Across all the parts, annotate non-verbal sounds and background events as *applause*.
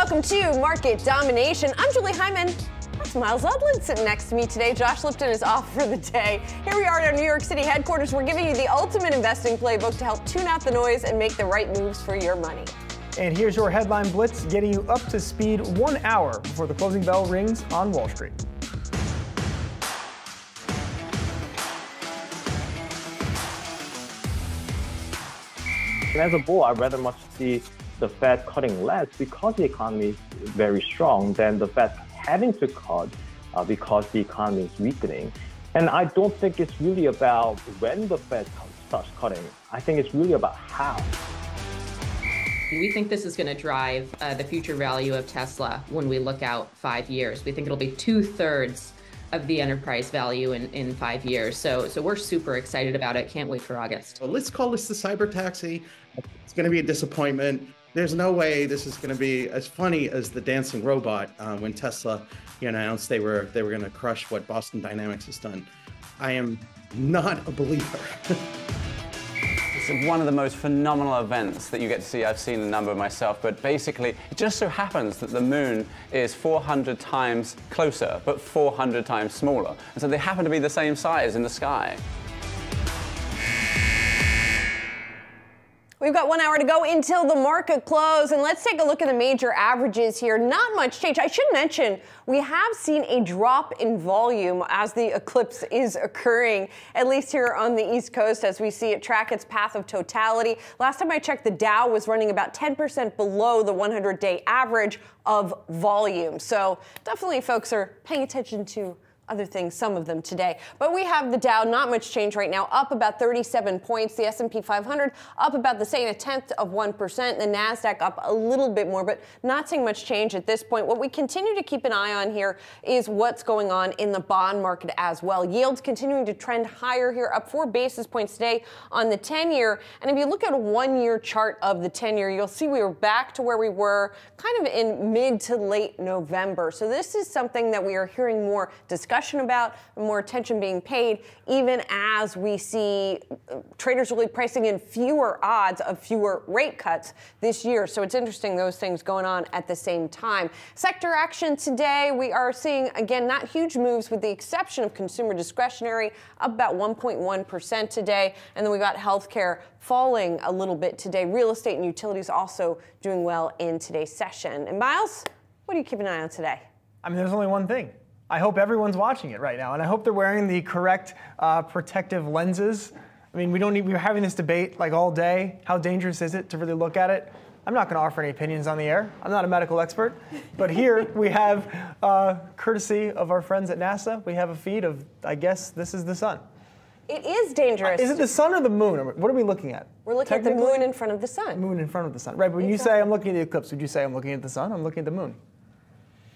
welcome to Market Domination. I'm Julie Hyman. That's Miles Udland sitting next to me today. Josh Lipton is *laughs* off for the day. Here we are at our New York City headquarters. We're giving you the ultimate investing playbook to help tune out the noise and make the right moves for your money. And here's your headline blitz, getting you up to speed one hour before the closing bell rings on Wall Street. And as a bull, I'd rather much see the Fed cutting less because the economy is very strong than the Fed having to cut uh, because the economy is weakening. And I don't think it's really about when the Fed starts cutting. I think it's really about how. We think this is going to drive uh, the future value of Tesla when we look out five years. We think it'll be two thirds of the enterprise value in, in five years. So, so we're super excited about it. Can't wait for August. So let's call this the cyber taxi. It's going to be a disappointment. There's no way this is going to be as funny as the dancing robot uh, when Tesla you know, announced they were they were going to crush what Boston Dynamics has done. I am not a believer. *laughs* It's one of the most phenomenal events that you get to see. I've seen a number myself, but basically, it just so happens that the moon is 400 times closer, but 400 times smaller. And so they happen to be the same size in the sky. We've got one hour to go until the market close, and let's take a look at the major averages here. Not much change. I should mention we have seen a drop in volume as the eclipse is occurring, at least here on the East Coast, as we see it track its path of totality. Last time I checked, the Dow was running about 10% below the 100 day average of volume. So definitely folks are paying attention to other things, some of them today. But we have the Dow, not much change right now, up about 37 points. The S&P 500 up about the same, a tenth of 1%. The NASDAQ up a little bit more, but not seeing much change at this point. What we continue to keep an eye on here is what's going on in the bond market as well. Yields continuing to trend higher here, up four basis points today on the 10-year. And if you look at a one-year chart of the 10-year, you'll see we were back to where we were kind of in mid to late November. So this is something that we are hearing more discussion discussion about, more attention being paid, even as we see uh, traders really pricing in fewer odds of fewer rate cuts this year. So it's interesting those things going on at the same time. Sector action today, we are seeing again not huge moves with the exception of consumer discretionary up about 1.1% today, and then we got healthcare falling a little bit today. Real estate and utilities also doing well in today's session. And Miles, what do you keep an eye on today? I mean, there's only one thing. I hope everyone's watching it right now, and I hope they're wearing the correct uh, protective lenses. I mean, we don't need, we are having this debate like all day. How dangerous is it to really look at it? I'm not going to offer any opinions on the air. I'm not a medical expert. But here *laughs* we have, uh, courtesy of our friends at NASA, we have a feed of, I guess, this is the sun. It is dangerous. Uh, is it the sun or the moon? What are we looking at? We're looking at the moon in front of the sun. Moon in front of the sun. Right, but when exactly. you say I'm looking at the eclipse, would you say I'm looking at the sun? I'm looking at the moon.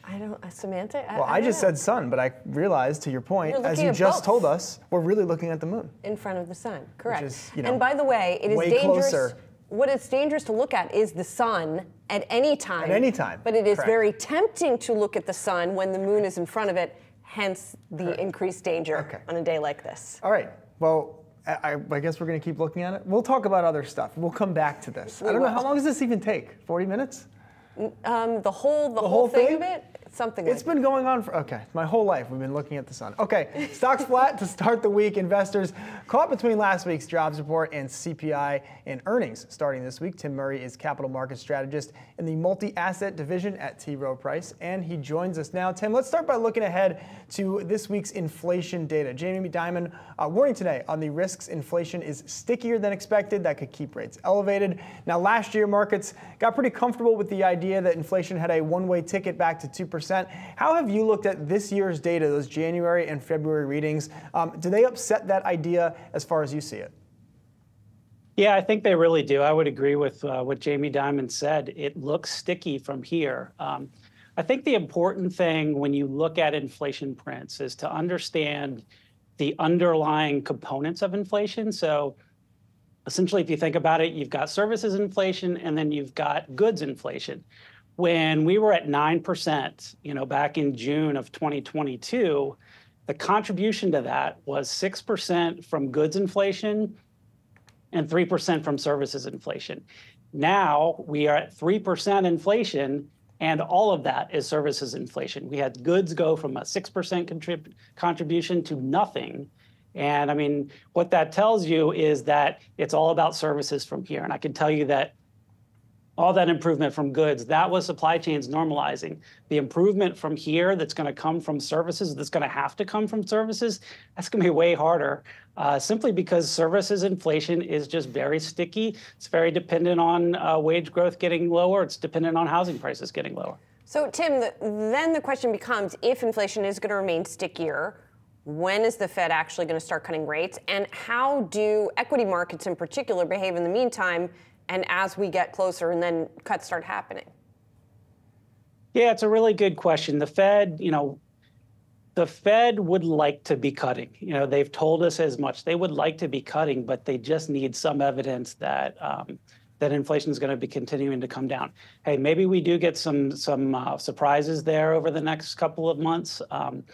I don't, uh, Samantha? I, well, I, I just know. said sun, but I realized to your point, as you just both. told us, we're really looking at the moon. In front of the sun, correct. Is, you know, and by the way, it is dangerous. Closer. What it's dangerous to look at is the sun at any time. At any time. But it is correct. very tempting to look at the sun when the moon is in front of it, hence the correct. increased danger okay. on a day like this. All right. Well, I, I, guess we're going to keep looking at it. We'll talk about other stuff. We'll come back to this. We I don't will. know how long does this even take. Forty minutes? Um, the whole the, the whole, whole thing, thing, of it something. It's like been going on for okay, my whole life. We've been looking at the sun. Okay, stocks *laughs* flat to start the week. Investors caught between last week's jobs report and CPI and earnings starting this week. Tim Murray is capital market strategist in the multi-asset division at T. Rowe Price, and he joins us now. Tim, let's start by looking ahead to this week's inflation data. Jamie Dimon uh, warning today on the risks inflation is stickier than expected. That could keep rates elevated. Now, last year markets got pretty comfortable with the idea that inflation had a one-way ticket back to two percent percent How have you looked at this year's data, those January and February readings? Um, do they upset that idea as far as you see it? Yeah, I think they really do. I would agree with uh, what Jamie Dimon said. It looks sticky from here. Um, I think the important thing when you look at inflation prints is to understand the underlying components of inflation. So essentially, if you think about it, you've got services inflation and then you've got goods inflation when we were at 9%, you know, back in June of 2022, the contribution to that was 6% from goods inflation and 3% from services inflation. Now we are at 3% inflation And all of that is services inflation. We had goods go from a 6% contrib- contribution to nothing. And I mean, what that tells you is that it's all about services from here. And I can tell you that all that improvement from goods, that was supply chains normalizing. The improvement from here that's going to come from services, that's going to have to come from services, that's going to be way harder uh, simply because services inflation is just very sticky. It's very dependent on uh, wage growth getting lower, it's dependent on housing prices getting lower. So, Tim, the, then the question becomes if inflation is going to remain stickier, when is the Fed actually going to start cutting rates? And how do equity markets in particular behave in the meantime? And as we get closer and then cuts start happening? Yeah, it's a really good question. The Fed, you know, the Fed would like to be cutting. You know, they've told us as much. They would like to be cutting, but they just need some evidence that um, that inflation is going to be continuing to come down. Hey, maybe we do get some some uh, surprises there over the next couple of months. Um,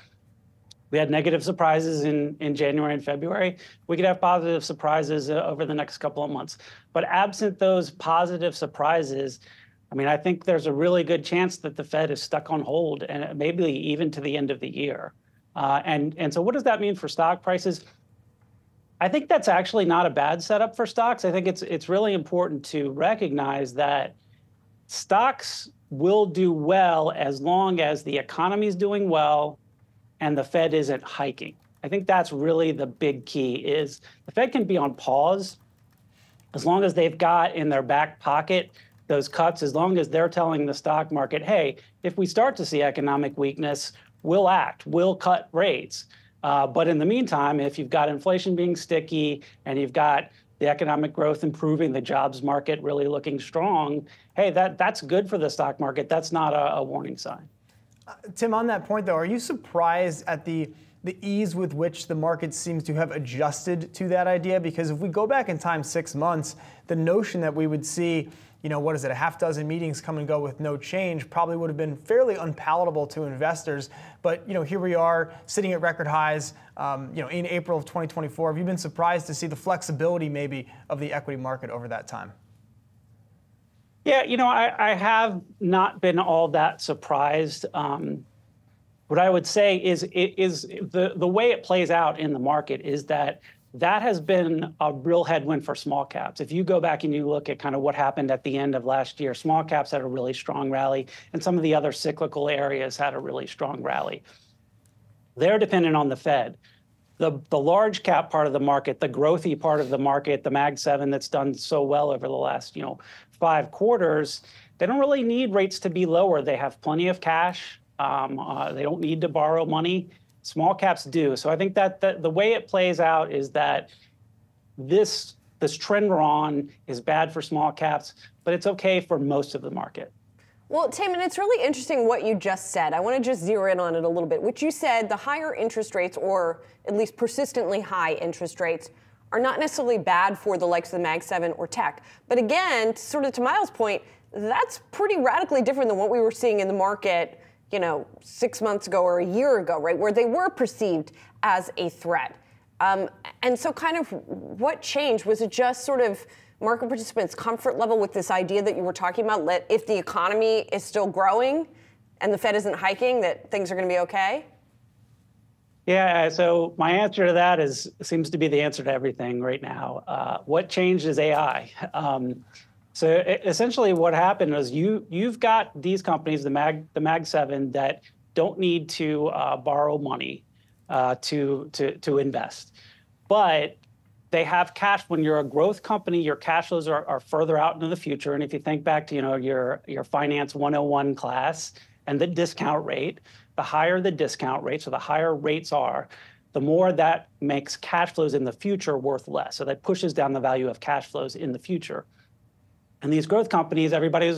we had negative surprises in, in January and February. We could have positive surprises uh, over the next couple of months. But absent those positive surprises, I mean, I think there's a really good chance that the Fed is stuck on hold and maybe even to the end of the year. Uh, and, and so, what does that mean for stock prices? I think that's actually not a bad setup for stocks. I think it's it's really important to recognize that stocks will do well as long as the economy is doing well and the Fed isn't hiking. I think that's really the big key is the Fed can be on pause as long as they've got in their back pocket those cuts, as long as they're telling the stock market, hey, if we start to see economic weakness, we'll act, we'll cut rates. Uh, but in the meantime, if you've got inflation being sticky and you've got the economic growth improving, the jobs market really looking strong, hey, that, that's good for the stock market. That's not a, a warning sign. Tim, on that point though, are you surprised at the the ease with which the market seems to have adjusted to that idea? Because if we go back in time six months, the notion that we would see, you know, what is it, a half dozen meetings come and go with no change probably would have been fairly unpalatable to investors. But, you know, here we are sitting at record highs, um, you know, in April of 2024. Have you been surprised to see the flexibility maybe of the equity market over that time? Yeah, you know, I, I have not been all that surprised. Um, what I would say is is the the way it plays out in the market is that that has been a real headwind for small caps. If you go back and you look at kind of what happened at the end of last year, small caps had a really strong rally, and some of the other cyclical areas had a really strong rally. They're dependent on the Fed. The, the large cap part of the market, the growthy part of the market, the Mag 7 that's done so well over the last, you know, five quarters, they don't really need rates to be lower. They have plenty of cash. Um, uh, they don't need to borrow money. Small caps do. So I think that, that the way it plays out is that this this trend we're on is bad for small caps, but it's okay for most of the market. Well, Tim, and it's really interesting what you just said. I want to just zero in on it a little bit. Which you said the higher interest rates, or at least persistently high interest rates, are not necessarily bad for the likes of the Mag 7 or tech. But again, sort of to Miles' point, that's pretty radically different than what we were seeing in the market, you know, six months ago or a year ago, right, where they were perceived as a threat. Um, and so, kind of, what changed? Was it just sort of market participants' comfort level with this idea that you were talking about? Let, if the economy is still growing and the Fed isn't hiking, that things are going to be okay? Yeah, so my answer to that is seems to be the answer to everything right now. Uh, what changed is AI. Um, so essentially, what happened was you you've got these companies, the Mag the Mag Seven, that don't need to uh, borrow money uh, to to to invest, but they have cash. When you're a growth company, your cash flows are, are further out into the future. And if you think back to you know your your finance 101 class and the discount rate the higher the discount rate, so the higher rates are, the more that makes cash flows in the future worth less. So that pushes down the value of cash flows in the future. And these growth companies, everybody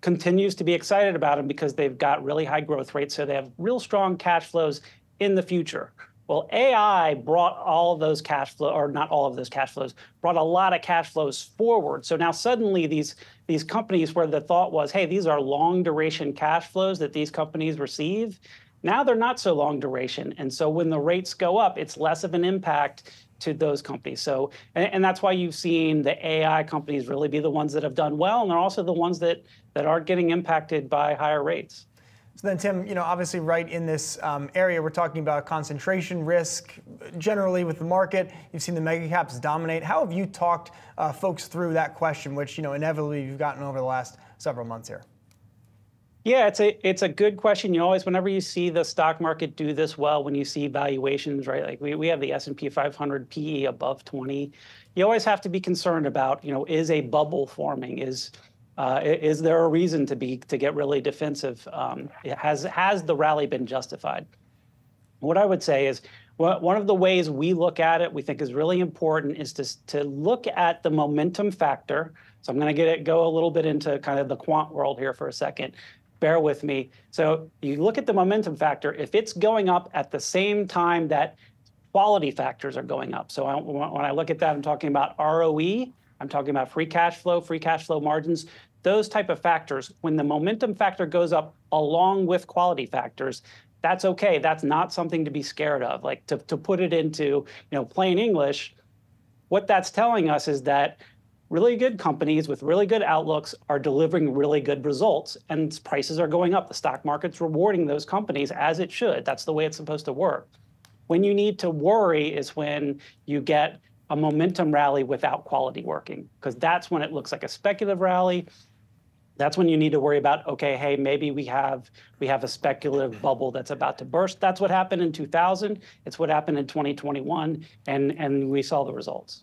continues to be excited about them because they've got really high growth rates. So they have real strong cash flows in the future. Well, AI brought all of those cash flow, or not all of those cash flows, brought a lot of cash flows forward. So now suddenly these these companies where the thought was, hey, these are long duration cash flows that these companies receive, now they're not so long duration. And so when the rates go up, it's less of an impact to those companies. So, and, and, that's why you've seen the AI companies really be the ones that have done well, and they're also the ones that that aren't getting impacted by higher rates. So then, Tim, you know, obviously, right in this um, area, we're talking about concentration risk generally with the market. You've seen the mega caps dominate. How have you talked uh, folks through that question, which you know inevitably you've gotten over the last several months here? Yeah, it's a it's a good question. You always, whenever you see the stock market do this well, when you see valuations, right? Like we, we have the S and P 500 PE above 20. You always have to be concerned about, you know, is a bubble forming? Is uh, is there a reason to be to get really defensive? Um, has has the rally been justified? What I would say is one of the ways we look at it, we think is really important, is to to look at the momentum factor. So I'm going to get it go a little bit into kind of the quant world here for a second. Bear with me. So you look at the momentum factor. If it's going up at the same time that quality factors are going up. So I, when I look at that, I'm talking about ROE. I'm talking about free cash flow, free cash flow margins, those type of factors. When the momentum factor goes up along with quality factors, that's okay. That's not something to be scared of. Like to, to put it into you know plain English, what that's telling us is that really good companies with really good outlooks are delivering really good results and prices are going up. The stock market's rewarding those companies as it should. That's the way it's supposed to work. When you need to worry is when you get a momentum rally without quality working, because that's when it looks like a speculative rally. That's when you need to worry about, okay, hey, maybe we have we have a speculative bubble that's about to burst. That's what happened in 2000. It's what happened in 2021, and and we saw the results.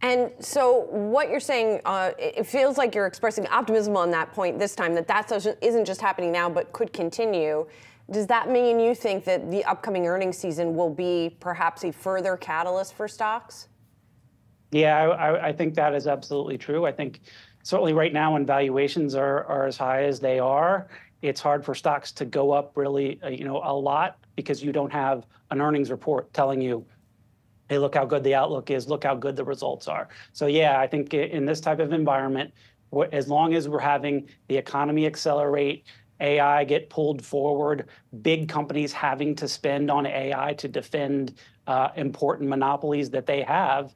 And so, what you're saying, uh, it feels like you're expressing optimism on that point this time. That that isn't just happening now, but could continue. Does that mean you think that the upcoming earnings season will be perhaps a further catalyst for stocks? Yeah, I, I, think that is absolutely true. I think certainly right now when valuations are, are as high as they are, it's hard for stocks to go up really, uh, you know, a lot because you don't have an earnings report telling you, hey, look how good the outlook is, look how good the results are. So yeah, I think in this type of environment, as long as we're having the economy accelerate, AI get pulled forward, big companies having to spend on AI to defend uh, important monopolies that they have,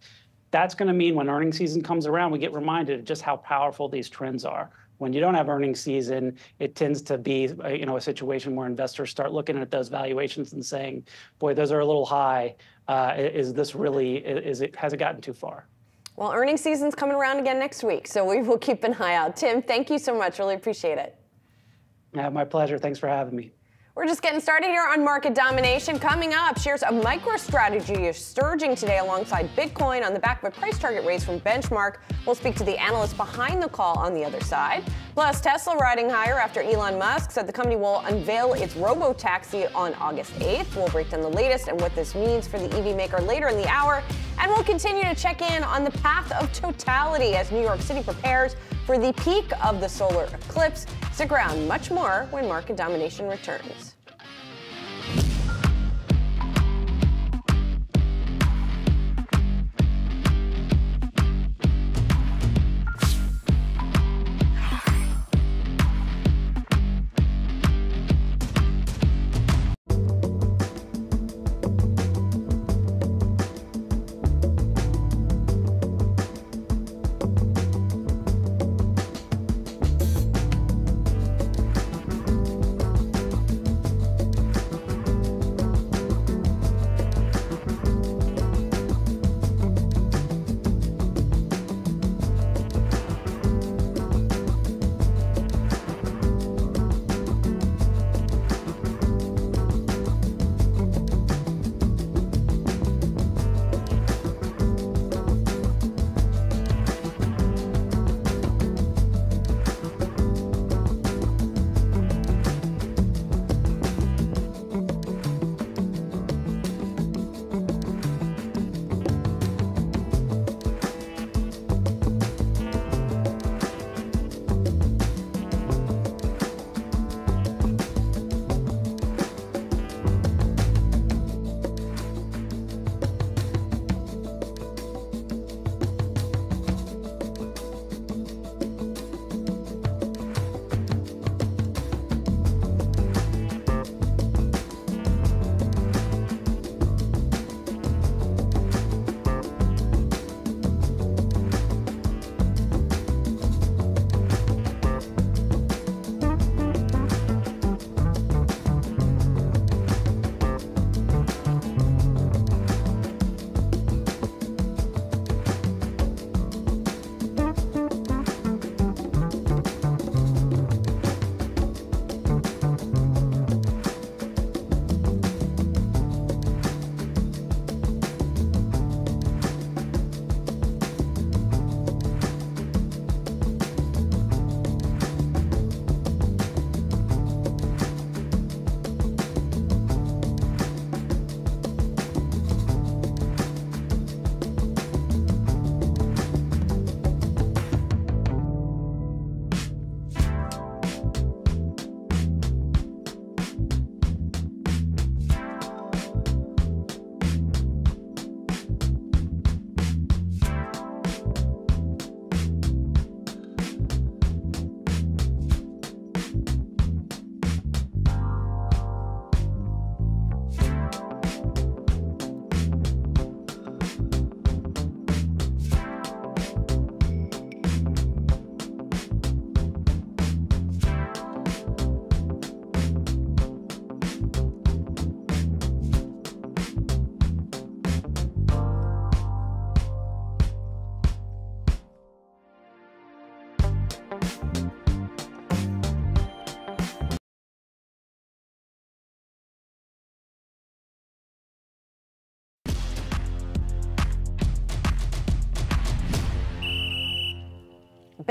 that's going to mean when earnings season comes around, we get reminded of just how powerful these trends are. When you don't have earnings season, it tends to be uh, you know a situation where investors start looking at those valuations and saying, "Boy, those are a little high. Uh, is this really? Is it has it gotten too far?" Well, earnings season's coming around again next week, so we will keep an eye out. Tim, thank you so much. Really appreciate it. Yeah, my pleasure. Thanks for having me. We're just getting started here on market domination. Coming up, shares of MicroStrategy is surging today alongside Bitcoin on the back of a price target raise from Benchmark. We'll speak to the analyst behind the call on the other side. Plus, Tesla riding higher after Elon Musk said the company will unveil its robo-taxi on August 8th. We'll break down the latest and what this means for the EV maker later in the hour. And we'll continue to check in on the path of totality as New York City prepares for the peak of the solar eclipse. Stick around, much more when market domination returns.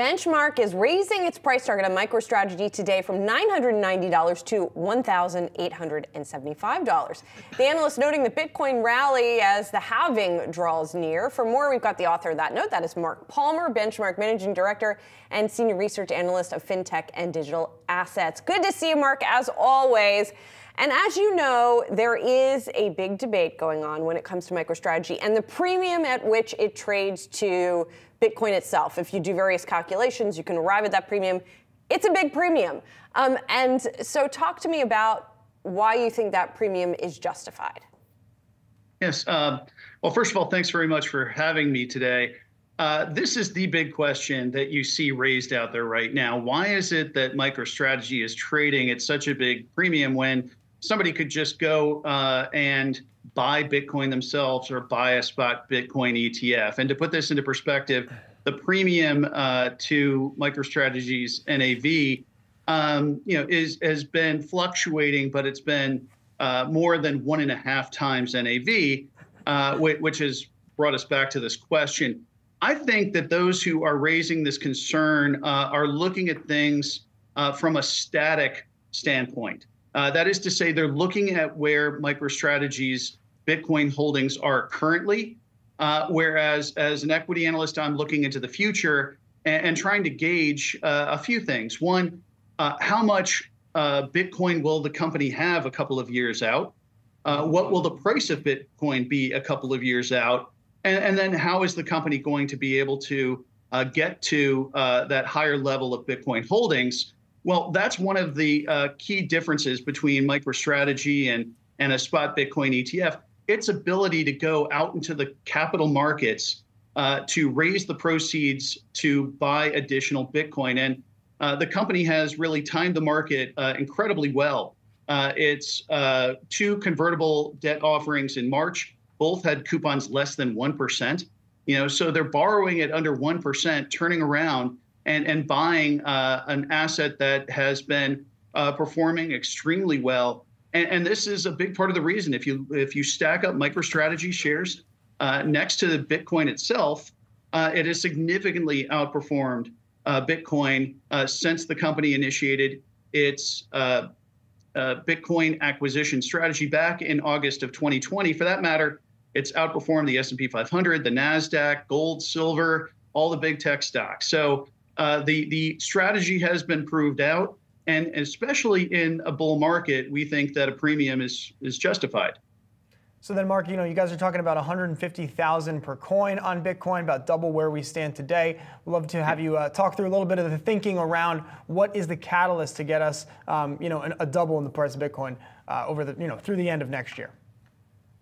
Benchmark is raising its price target on MicroStrategy today from $990 to $1,875. The analyst noting the Bitcoin rally as the halving draws near. For more, we've got the author of that note. That is Mark Palmer, Benchmark Managing Director and Senior Research Analyst of FinTech and Digital Assets. Good to see you, Mark, as always. And as you know, there is a big debate going on when it comes to MicroStrategy and the premium at which it trades to Bitcoin itself. If you do various calculations, you can arrive at that premium. It's a big premium. Um, and so, talk to me about why you think that premium is justified. Yes. Uh, well, first of all, thanks very much for having me today. Uh, this is the big question that you see raised out there right now. Why is it that MicroStrategy is trading at such a big premium when somebody could just go uh, and buy Bitcoin themselves or buy a spot Bitcoin ETF. And to put this into perspective, the premium uh, to MicroStrategy's NAV, um, you know, is has been fluctuating, but it's been uh, more than one and a half times NAV, uh, which has brought us back to this question. I think that those who are raising this concern uh, are looking at things uh, from a static standpoint. Uh, that is to say, they're looking at where MicroStrategy's Bitcoin holdings are currently, uh, whereas as an equity analyst, I'm looking into the future and, and trying to gauge uh, a few things. One, uh, how much uh, Bitcoin will the company have a couple of years out? What will the price of Bitcoin be a couple of years out? And, and then how is the company going to be able to get to that higher level of Bitcoin holdings? Well, that's one of the uh, key differences between MicroStrategy and, and a spot Bitcoin ETF. Its ability to go out into the capital markets uh, to raise the proceeds to buy additional Bitcoin. And uh, the company has really timed the market uh, incredibly well. Uh, its uh, two convertible debt offerings in March both had coupons less than 1%. You know, so they're borrowing at under 1%, turning around and, and buying uh, an asset that has been uh, performing extremely well. And, and, this is a big part of the reason. If you if you stack up MicroStrategy shares uh, next to the Bitcoin itself, uh, it has significantly outperformed uh, Bitcoin uh, since the company initiated its Bitcoin acquisition strategy back in August of 2020. For that matter, it's outperformed the S&P 500, the Nasdaq, gold, silver, all the big tech stocks. So uh, the the strategy has been proved out, and especially in a bull market, we think that a premium is is justified. So then, Mark, you know, you guys are talking about 150,000 per coin on Bitcoin, about double where we stand today. We'd love to have you uh, talk through a little bit of the thinking around what is the catalyst to get us, um, you know, a double in the price of Bitcoin uh, over the, you know, through the end of next year.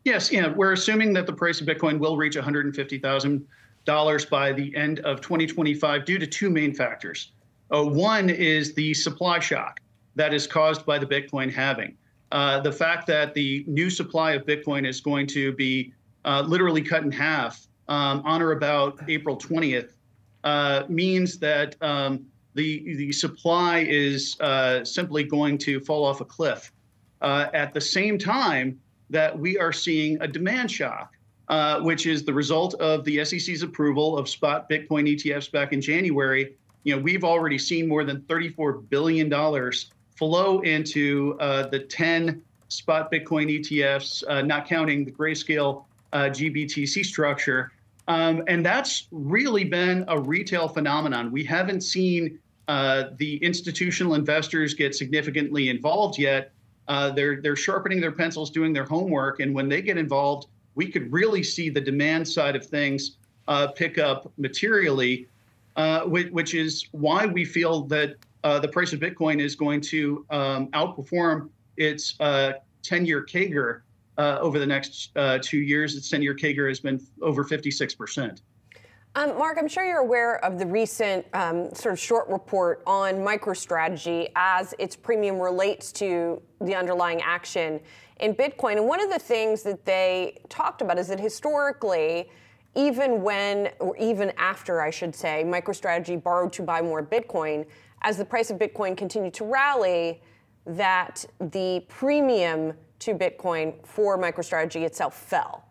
Yes, yeah, we're assuming that the price of Bitcoin will reach 150,000 dollars by the end of 2025 due to two main factors. Uh, one is the supply shock that is caused by the Bitcoin halving. Uh, the fact that the new supply of Bitcoin is going to be uh, literally cut in half um, on or about April 20th uh, means that um, the the supply is uh, simply going to fall off a cliff. Uh, at the same time that we are seeing a demand shock uh, which is the result of the SEC's approval of spot Bitcoin ETFs back in January. You know, we've already seen more than $34 billion flow into uh, the 10 spot Bitcoin ETFs, uh, not counting the grayscale uh, GBTC structure. Um, and that's really been a retail phenomenon. We haven't seen uh, the institutional investors get significantly involved yet. Uh, they're they're sharpening their pencils, doing their homework, and when they get involved, we could really see the demand side of things uh, pick up materially, uh, which, which, is why we feel that uh, the price of Bitcoin is going to um, outperform its 10-year uh, CAGR uh, over the next uh, two years. Its 10-year CAGR has been over 56 percent. Um, Mark, I'm sure you're aware of the recent um, sort of short report on MicroStrategy as its premium relates to the underlying action in Bitcoin. And one of the things that they talked about is that historically, even when, or even after, I should say, MicroStrategy borrowed to buy more Bitcoin, as the price of Bitcoin continued to rally, that the premium to Bitcoin for MicroStrategy itself fell.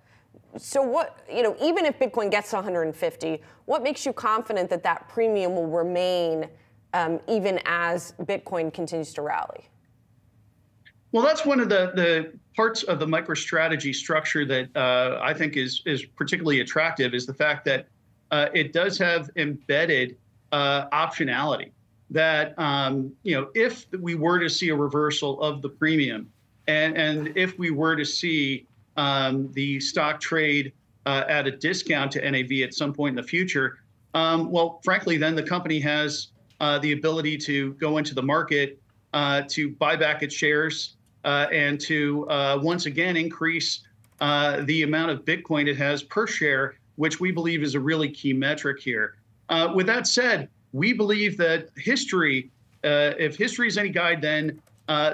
so what you know even if bitcoin gets to 150 what makes you confident that that premium will remain um, even as bitcoin continues to rally well that's one of the, the parts of the microstrategy structure that uh, i think is, is particularly attractive is the fact that uh, it does have embedded uh, optionality that um, you know if we were to see a reversal of the premium and, and if we were to see um, the stock trade uh, at a discount to NAV at some point in the future, um, well, frankly, then the company has uh, the ability to go into the market uh, to buy back its shares and to uh, once again increase uh, the amount of Bitcoin it has per share, which we believe is a really key metric here. with that said, we believe that history, if history is any guide, then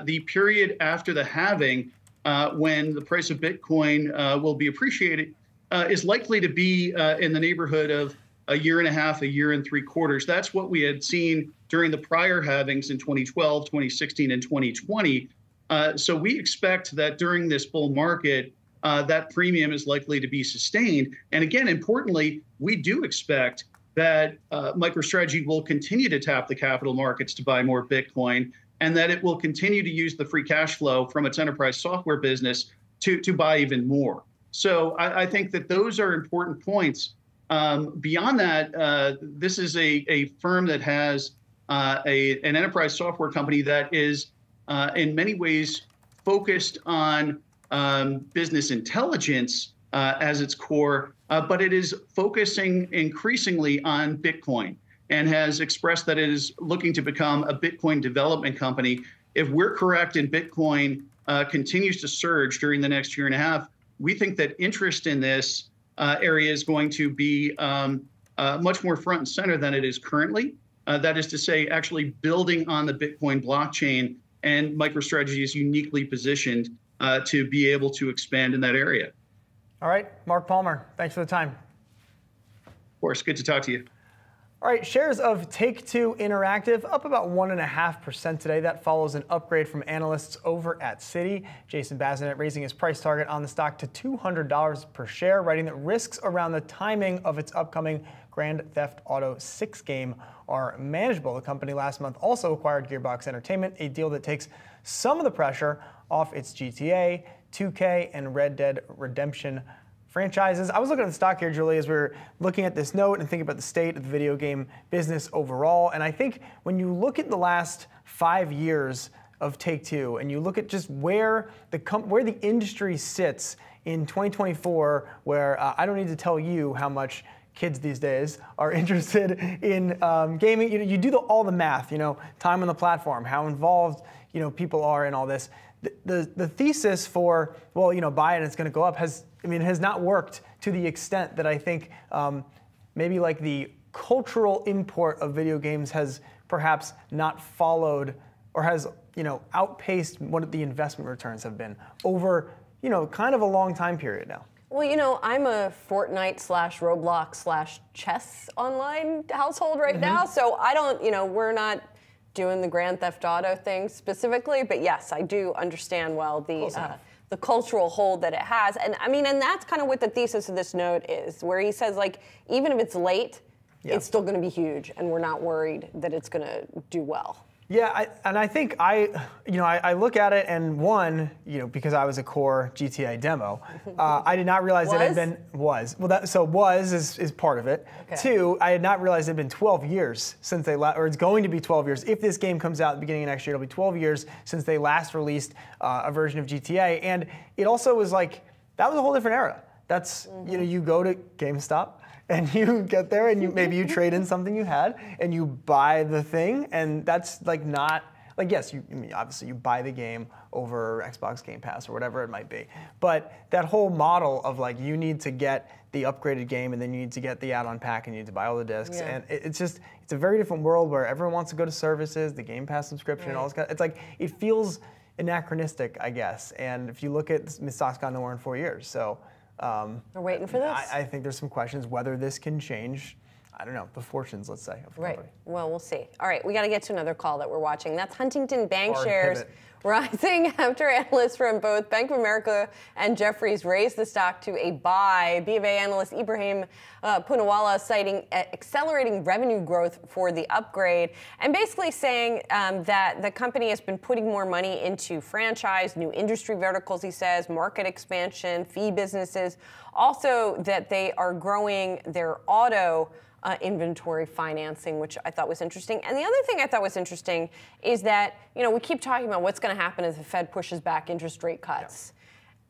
the period after the halving uh, when the price of Bitcoin uh, will be appreciated uh, is likely to be uh, in the neighborhood of a year and a half, a year and three quarters. That's what we had seen during the prior halvings in 2012, 2016, and 2020. Uh, so we expect that during this bull market, uh, that premium is likely to be sustained. And again, importantly, we do expect that MicroStrategy will continue to tap the capital markets to buy more Bitcoin and that it will continue to use the free cash flow from its enterprise software business to, to buy even more. So I, I think that those are important points. Um, beyond that, uh, this is a, a firm that has uh, a, an enterprise software company that is, uh, in many ways, focused on um, business intelligence uh, as its core, uh, but it is focusing increasingly on Bitcoin and has expressed that it is looking to become a Bitcoin development company. If we're correct and Bitcoin uh, continues to surge during the next year and a half, we think that interest in this uh, area is going to be um, uh, much more front and center than it is currently. That is to say, actually building on the Bitcoin blockchain, and MicroStrategy is uniquely positioned uh, to be able to expand in that area. All right, Mark Palmer, thanks for the time. Of course, good to talk to you. All right, shares of Take Two Interactive up about 1.5% today. That follows an upgrade from analysts over at Citi. Jason Bazinet raising his price target on the stock to $200 per share, writing that risks around the timing of its upcoming Grand Theft Auto 6 game are manageable. The company last month also acquired Gearbox Entertainment, a deal that takes some of the pressure off its GTA, 2K, and Red Dead Redemption franchises. I was looking at the stock here, Julie, as we were looking at this note and thinking about the state of the video game business overall. And I think when you look at the last five years of Take Two and you look at just where the where the industry sits in 2024, where uh, I don't need to tell you how much kids these days are *laughs* interested in um, gaming. You, know, you do the, all the math, you know, time on the platform, how involved you know people are in all this. The, the, the thesis for well, you know, buy it, and it's going to go up has I mean, has not worked to the extent that I think um, maybe like the cultural import of video games has perhaps not followed or has you know outpaced what the investment returns have been over you know kind of a long time period now. Well, you know, I'm a Fortnite slash Roblox slash chess online household right mm-hmm. now, so I don't, you know, we're not doing the Grand Theft Auto thing specifically, but yes, I do understand well the. Uh, the cultural hold that it has. And I mean, and that's kind of what the thesis of this note is, where he says, like, even if it's late, yeah. it's still going to be huge, and we're not worried that it's going to do well. Yeah, I, and I think I, you know, I, I, look at it and one, you know, because I was a core GTA demo, uh, *laughs* I did not realize that it had been was well that so was is, is part of it. Okay. Two, I had not realized it had been 12 years since they last, or it's going to be 12 years if this game comes out at the beginning of next year. It'll be 12 years since they last released uh, a version of GTA, and it also was like that was a whole different era. That's mm-hmm. you know you go to GameStop and you get there and you maybe you trade in something you had and you buy the thing and that's like not like yes you I mean, obviously you buy the game over Xbox Game Pass or whatever it might be but that whole model of like you need to get the upgraded game and then you need to get the add-on pack and you need to buy all the discs yeah. and it, it's just it's a very different world where everyone wants to go to services the Game Pass subscription right. and all this kind of, it's like it feels anachronistic I guess and if you look at this stock's gone nowhere in four years so um, We're waiting for this. I, I, think there's some questions whether this can change. I don't know the fortunes, let's say, of the right. company. Well, we'll see. All right, we got to get to another call that we're watching. That's Huntington Bancshares rising *laughs* after analysts from both Bank of America and Jefferies raised the stock to a buy. B of A analyst Ibrahim uh, Poonawala citing accelerating revenue growth for the upgrade and basically saying um, that the company has been putting more money into franchise, new industry verticals, he says, market expansion, fee businesses. Also, that they are growing their auto uh, inventory financing, which I thought was interesting. And the other thing I thought was interesting is that, you know, we keep talking about what's going to happen if the Fed pushes back interest rate cuts. Yeah.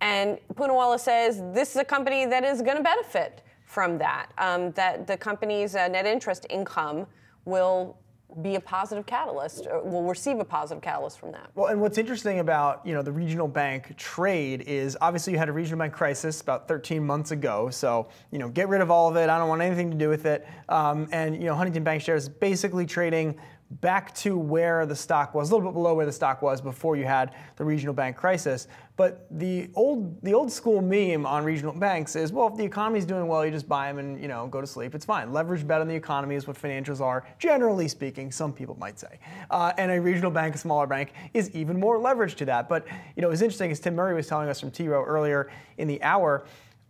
And Poonawala says this is a company that is going to benefit from that, um, that the company's uh, net interest income will be a positive catalyst, will receive a positive catalyst from that. Well, and what's interesting about you know the regional bank trade is obviously you had a regional bank crisis about 13 months ago. So you know get rid of all of it. I don't want anything to do with it. Um, and you know Huntington Bancshares basically trading back to where the stock was, a little bit below where the stock was before you had the regional bank crisis. But the old the old school meme on regional banks is, well, if the economy's doing well, you just buy them and you know go to sleep. It's fine. Leverage bet on the economy is what financials are, generally speaking. Some people might say, uh, and a regional bank, a smaller bank, is even more leverage to that. But you know, it's interesting as Tim Murray was telling us from T. Rowe earlier in the hour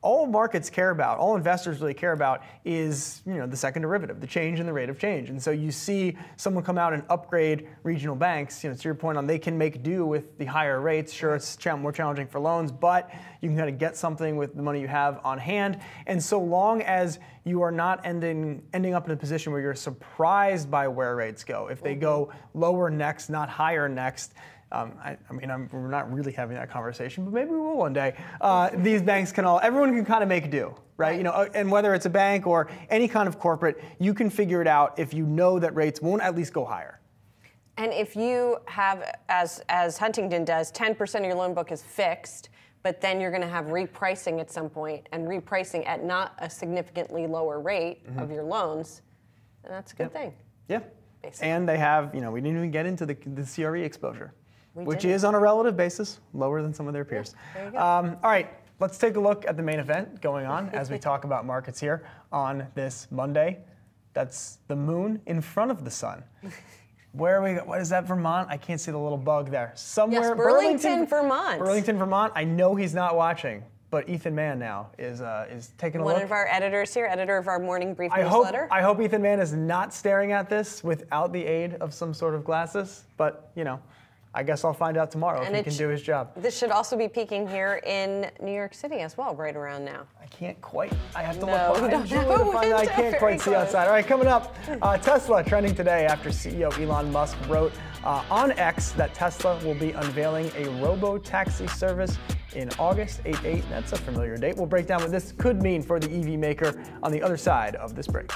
all markets care about, all investors really care about is you know the second derivative, the change in the rate of change. And so you see someone come out and upgrade regional banks. You know, to your point on they can make do with the higher rates. Sure, it's more challenging for loans, but you can kind of get something with the money you have on hand. And so long as you are not ending ending up in a position where you're surprised by where rates go, if they go mm-hmm. lower next, not higher next um, I, I, mean, I'm, we're not really having that conversation, but maybe we will one day. Uh, these banks can all, everyone can kind of make do, right? You know, uh, and whether it's a bank or any kind of corporate, you can figure it out if you know that rates won't at least go higher. And if you have, as as Huntington does, 10% of your loan book is fixed, but then you're going to have repricing at some point, and repricing at not a significantly lower rate mm-hmm. of your loans, and that's a good yep. thing. Yeah. Basically. And they have, you know, we didn't even get into the, the CRE exposure. We which did. is on a relative basis lower than some of their peers. Yeah, um, all right, let's take a look at the main event going on as we *laughs* talk about markets here on this Monday. That's the moon in front of the sun. *laughs* Where are we? What is that, Vermont? I can't see the little bug there. Somewhere. Yes, Burlington, Burlington Vermont. Burlington, Vermont. I know he's not watching, but Ethan Mann now is uh, is taking a One look. One of our editors here, editor of our morning brief I newsletter. Hope, I hope Ethan Mann is not staring at this without the aid of some sort of glasses, but you know. I guess I'll find out tomorrow and if he can do his job. This should also be peaking here in New York City as well, right around now. I can't quite. I have to no, look behind to find out. I can't quite see outside. All right, coming up, uh, Tesla trending today after CEO Elon Musk wrote uh, on X that Tesla will be unveiling a robo-taxi service in August 8-8. That's a familiar date. We'll break down what this could mean for the EV maker on the other side of this break.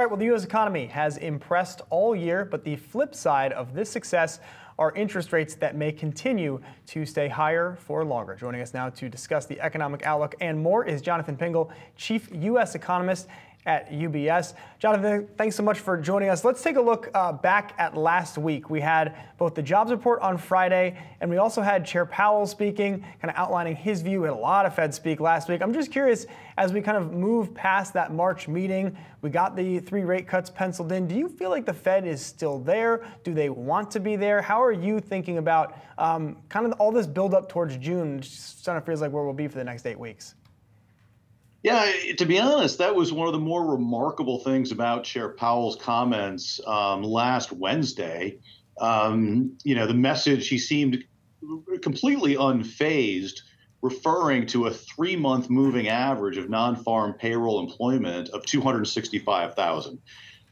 All right, well, the U.S. economy has impressed all year, but the flip side of this success are interest rates that may continue to stay higher for longer. Joining us now to discuss the economic outlook and more is Jonathan Pingle, Chief U.S. Economist at UBS. Jonathan, thanks so much for joining us. Let's take a look uh, back at last week. We had both the jobs report on Friday, and we also had Chair Powell speaking, kind of outlining his view. We had a lot of Fed speak last week. I'm just curious, as we kind of move past that March meeting, we got the three rate cuts penciled in. Do you feel like the Fed is still there? Do they want to be there? How are you thinking about um, kind of all this build up towards June? It just kind of feels like where we'll be for the next eight weeks. Yeah, to be honest, that was one of the more remarkable things about Chair Powell's comments um, last Wednesday. Um, you know, the message he seemed completely unfazed, referring to a three month moving average of non farm payroll employment of 265,000.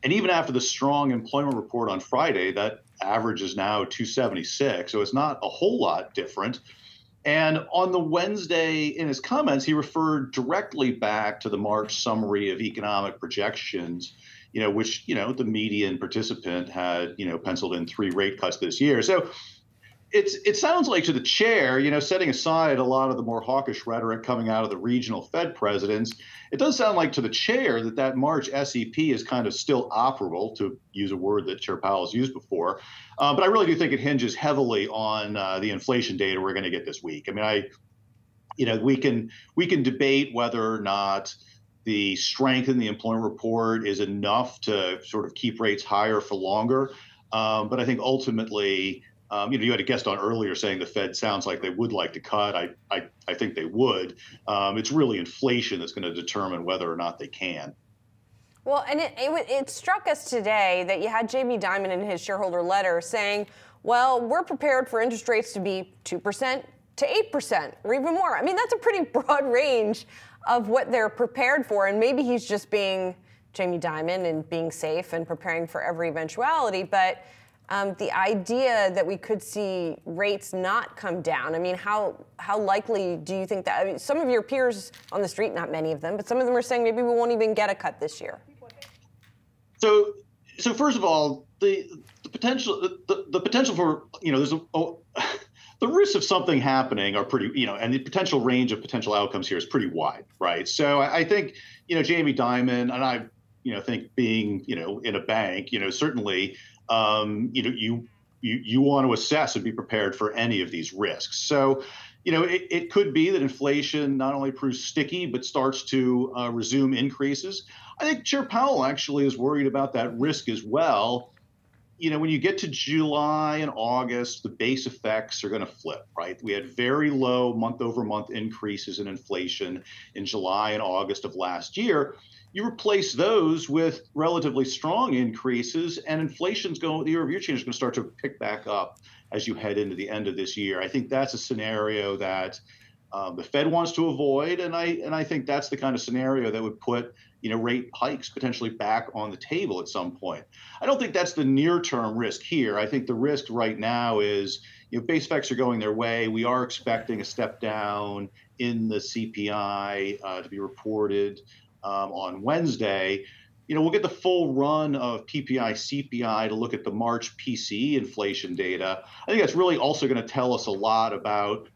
And even after the strong employment report on Friday, that average is now 276. So it's not a whole lot different. And on the Wednesday, in his comments, he referred directly back to the March summary of economic projections, you know, which, you know, the median participant had, you know, penciled in three rate cuts this year. So it's it sounds like to the chair, you know, setting aside a lot of the more hawkish rhetoric coming out of the regional Fed presidents, it does sound like to the chair that that March SEP is kind of still operable, to use a word that Chair Powell has used before. Uh, but I really do think it hinges heavily on uh, the inflation data we're going to get this week. I mean, I, you know, we can we can debate whether or not the strength in the employment report is enough to sort of keep rates higher for longer. Um, but I think ultimately um, you know, you had a guest on earlier saying the Fed sounds like they would like to cut. I, I, I think they would. Um, it's really inflation that's going to determine whether or not they can. Well, and it, it, it, struck us today that you had Jamie Dimon in his shareholder letter saying, well, we're prepared for interest rates to be 2% to 8% or even more. I mean, that's a pretty *laughs* broad range of what they're prepared for. And maybe he's just being Jamie Dimon and being safe and preparing for every eventuality. But um, the idea that we could see rates not come down. I mean, how how likely do you think that? I mean, some of your peers on the street, not many of them, but some of them are saying maybe we won't even get a cut this year. So, so first of all, the the potential the, the potential for you know there's a oh, *laughs* the risks of something happening are pretty you know and the potential range of potential outcomes here is pretty wide, right? So I, I think you know Jamie Dimon and I you know think being you know in a bank you know certainly um, you know, you you, you want to assess and be prepared for any of these risks. So, you know, it, it could be that inflation not only proves sticky, but starts to uh, resume increases. I think Chair Powell actually is worried about that risk as well. You know, when you get to July and August, the base effects are going to flip, right? We had very low month over month increases in inflation in July and August of last year you replace those with relatively strong increases, and inflation's going, the year over year change is going to start to pick back up as you head into the end of this year. I think that's a scenario that um, the Fed wants to avoid, and I and I think that's the kind of scenario that would put you know rate hikes potentially back on the table at some point. I don't think that's the near-term risk here. I think the risk right now is you know base effects are going their way. We are expecting a step down in the CPI uh, to be reported um, on Wednesday, you know, we'll get the full run of PPI, CPI to look at the March PCE inflation data. I think that's really also going to tell us a lot about,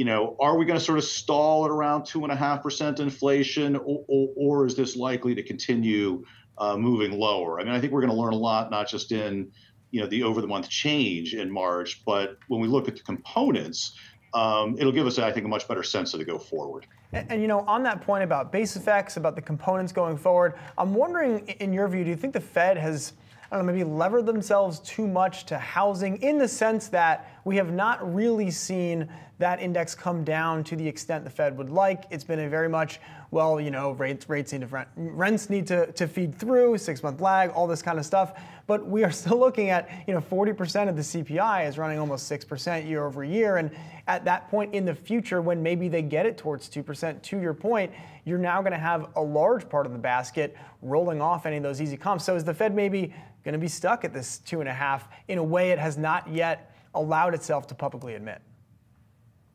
you know, are we going to sort of stall at around two and a half percent inflation, or, or, or, is this likely to continue uh, moving lower? I mean, I think we're going to learn a lot, not just in, you know, the over the month change in March, but when we look at the components, um, it'll give us, I think, a much better sense of the go forward. And, and, you know, on that point about base effects, about the components going forward, I'm wondering, in your view, do you think the Fed has, I don't know, maybe levered themselves too much to housing in the sense that we have not really seen that index come down to the extent the Fed would like? It's been a very much well, you know, rates rates need to rent, rents need to, to feed through, six month lag, all this kind of stuff. But we are *laughs* still looking at, you know, 40% of the CPI is running almost 6% year over year. And at that point in the future, when maybe they get it towards 2%, to your point, you're now going to have a large part of the basket rolling off any of those easy comps. So is the Fed maybe going to be stuck at this two and a half in a way it has not yet allowed itself to publicly admit?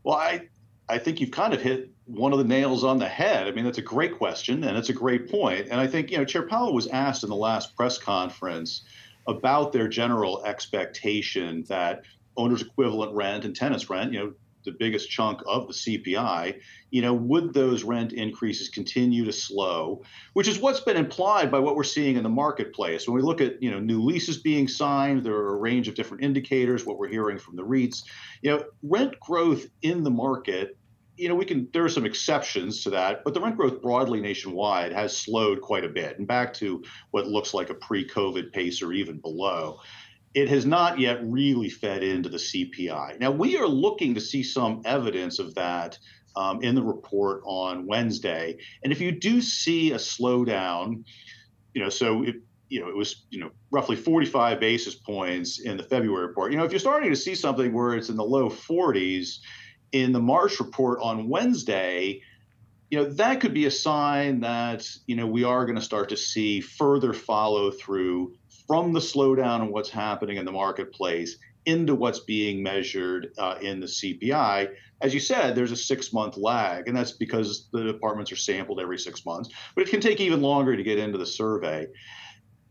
Well, I I think you've kind of hit one of the nails on the head. I mean, that's a great question and it's a great point. And I think, you know, Chair Powell was asked in the last press conference about their general expectation that owner's equivalent rent and tenants rent, you know, the biggest chunk of the CPI, you know, would those rent increases continue to slow, which is what's been implied by what we're seeing in the marketplace. When we look at, you know, new leases being signed, there are a range of different indicators, what we're hearing from the REITs, you know, rent growth in the market you know, we can, there are some exceptions to that, but the rent growth broadly nationwide has slowed quite a bit and back to what looks like a pre COVID pace or even below. It has not yet really fed into the CPI. Now, we are looking to see some evidence of that um, in the report on Wednesday. And if you do see a slowdown, you know, so it, you know, it was, you know, roughly 45 basis points in the February report. You know, if you're starting to see something where it's in the low 40s, in the March report on Wednesday, you know, that could be a sign that, you know, we are going to start to see further follow through from the slowdown and what's happening in the marketplace into what's being measured uh, in the CPI. As you said, there's a six month lag, and that's because the departments are sampled every six months, but it can take even longer to get into the survey.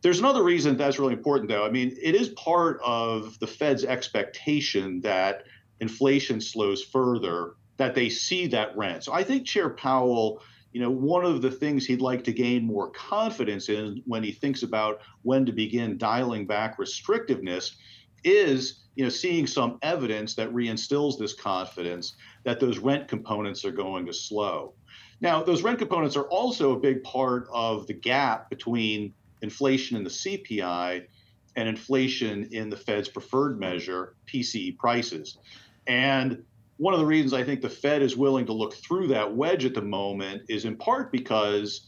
There's another reason that's really important, though. I mean, it is part of the Fed's expectation that inflation slows further, that they see that rent. So I think Chair Powell, you know, one of the things he'd like to gain more confidence in when he thinks about when to begin dialing back restrictiveness is, you know, seeing some evidence that reinstills this confidence that those rent components are going to slow. Now, those rent components are also a big part of the gap between inflation in the CPI and inflation in the Fed's preferred measure, PCE prices. And one of the reasons I think the Fed is willing to look through that wedge at the moment is in part because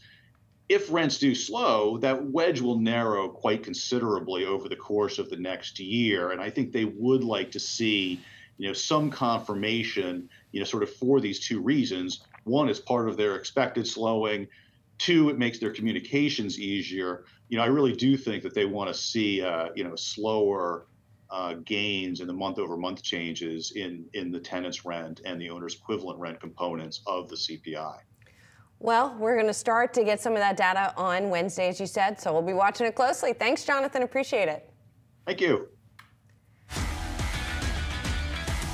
if rents do slow, that wedge will narrow quite considerably over the course of the next year. And I think they would like to see, you know, some confirmation, you know, sort of for these two reasons. One is part of their expected slowing. Two, it makes their communications easier. You know, I really do think that they want to see, uh, you know, slower uh, gains in the month-over-month changes in in the tenant's rent and the owner's equivalent rent components of the CPI. Well, we're going to start to get some of that data on Wednesday, as you said, so we'll be watching it closely. Thanks, Jonathan. Appreciate it. Thank you.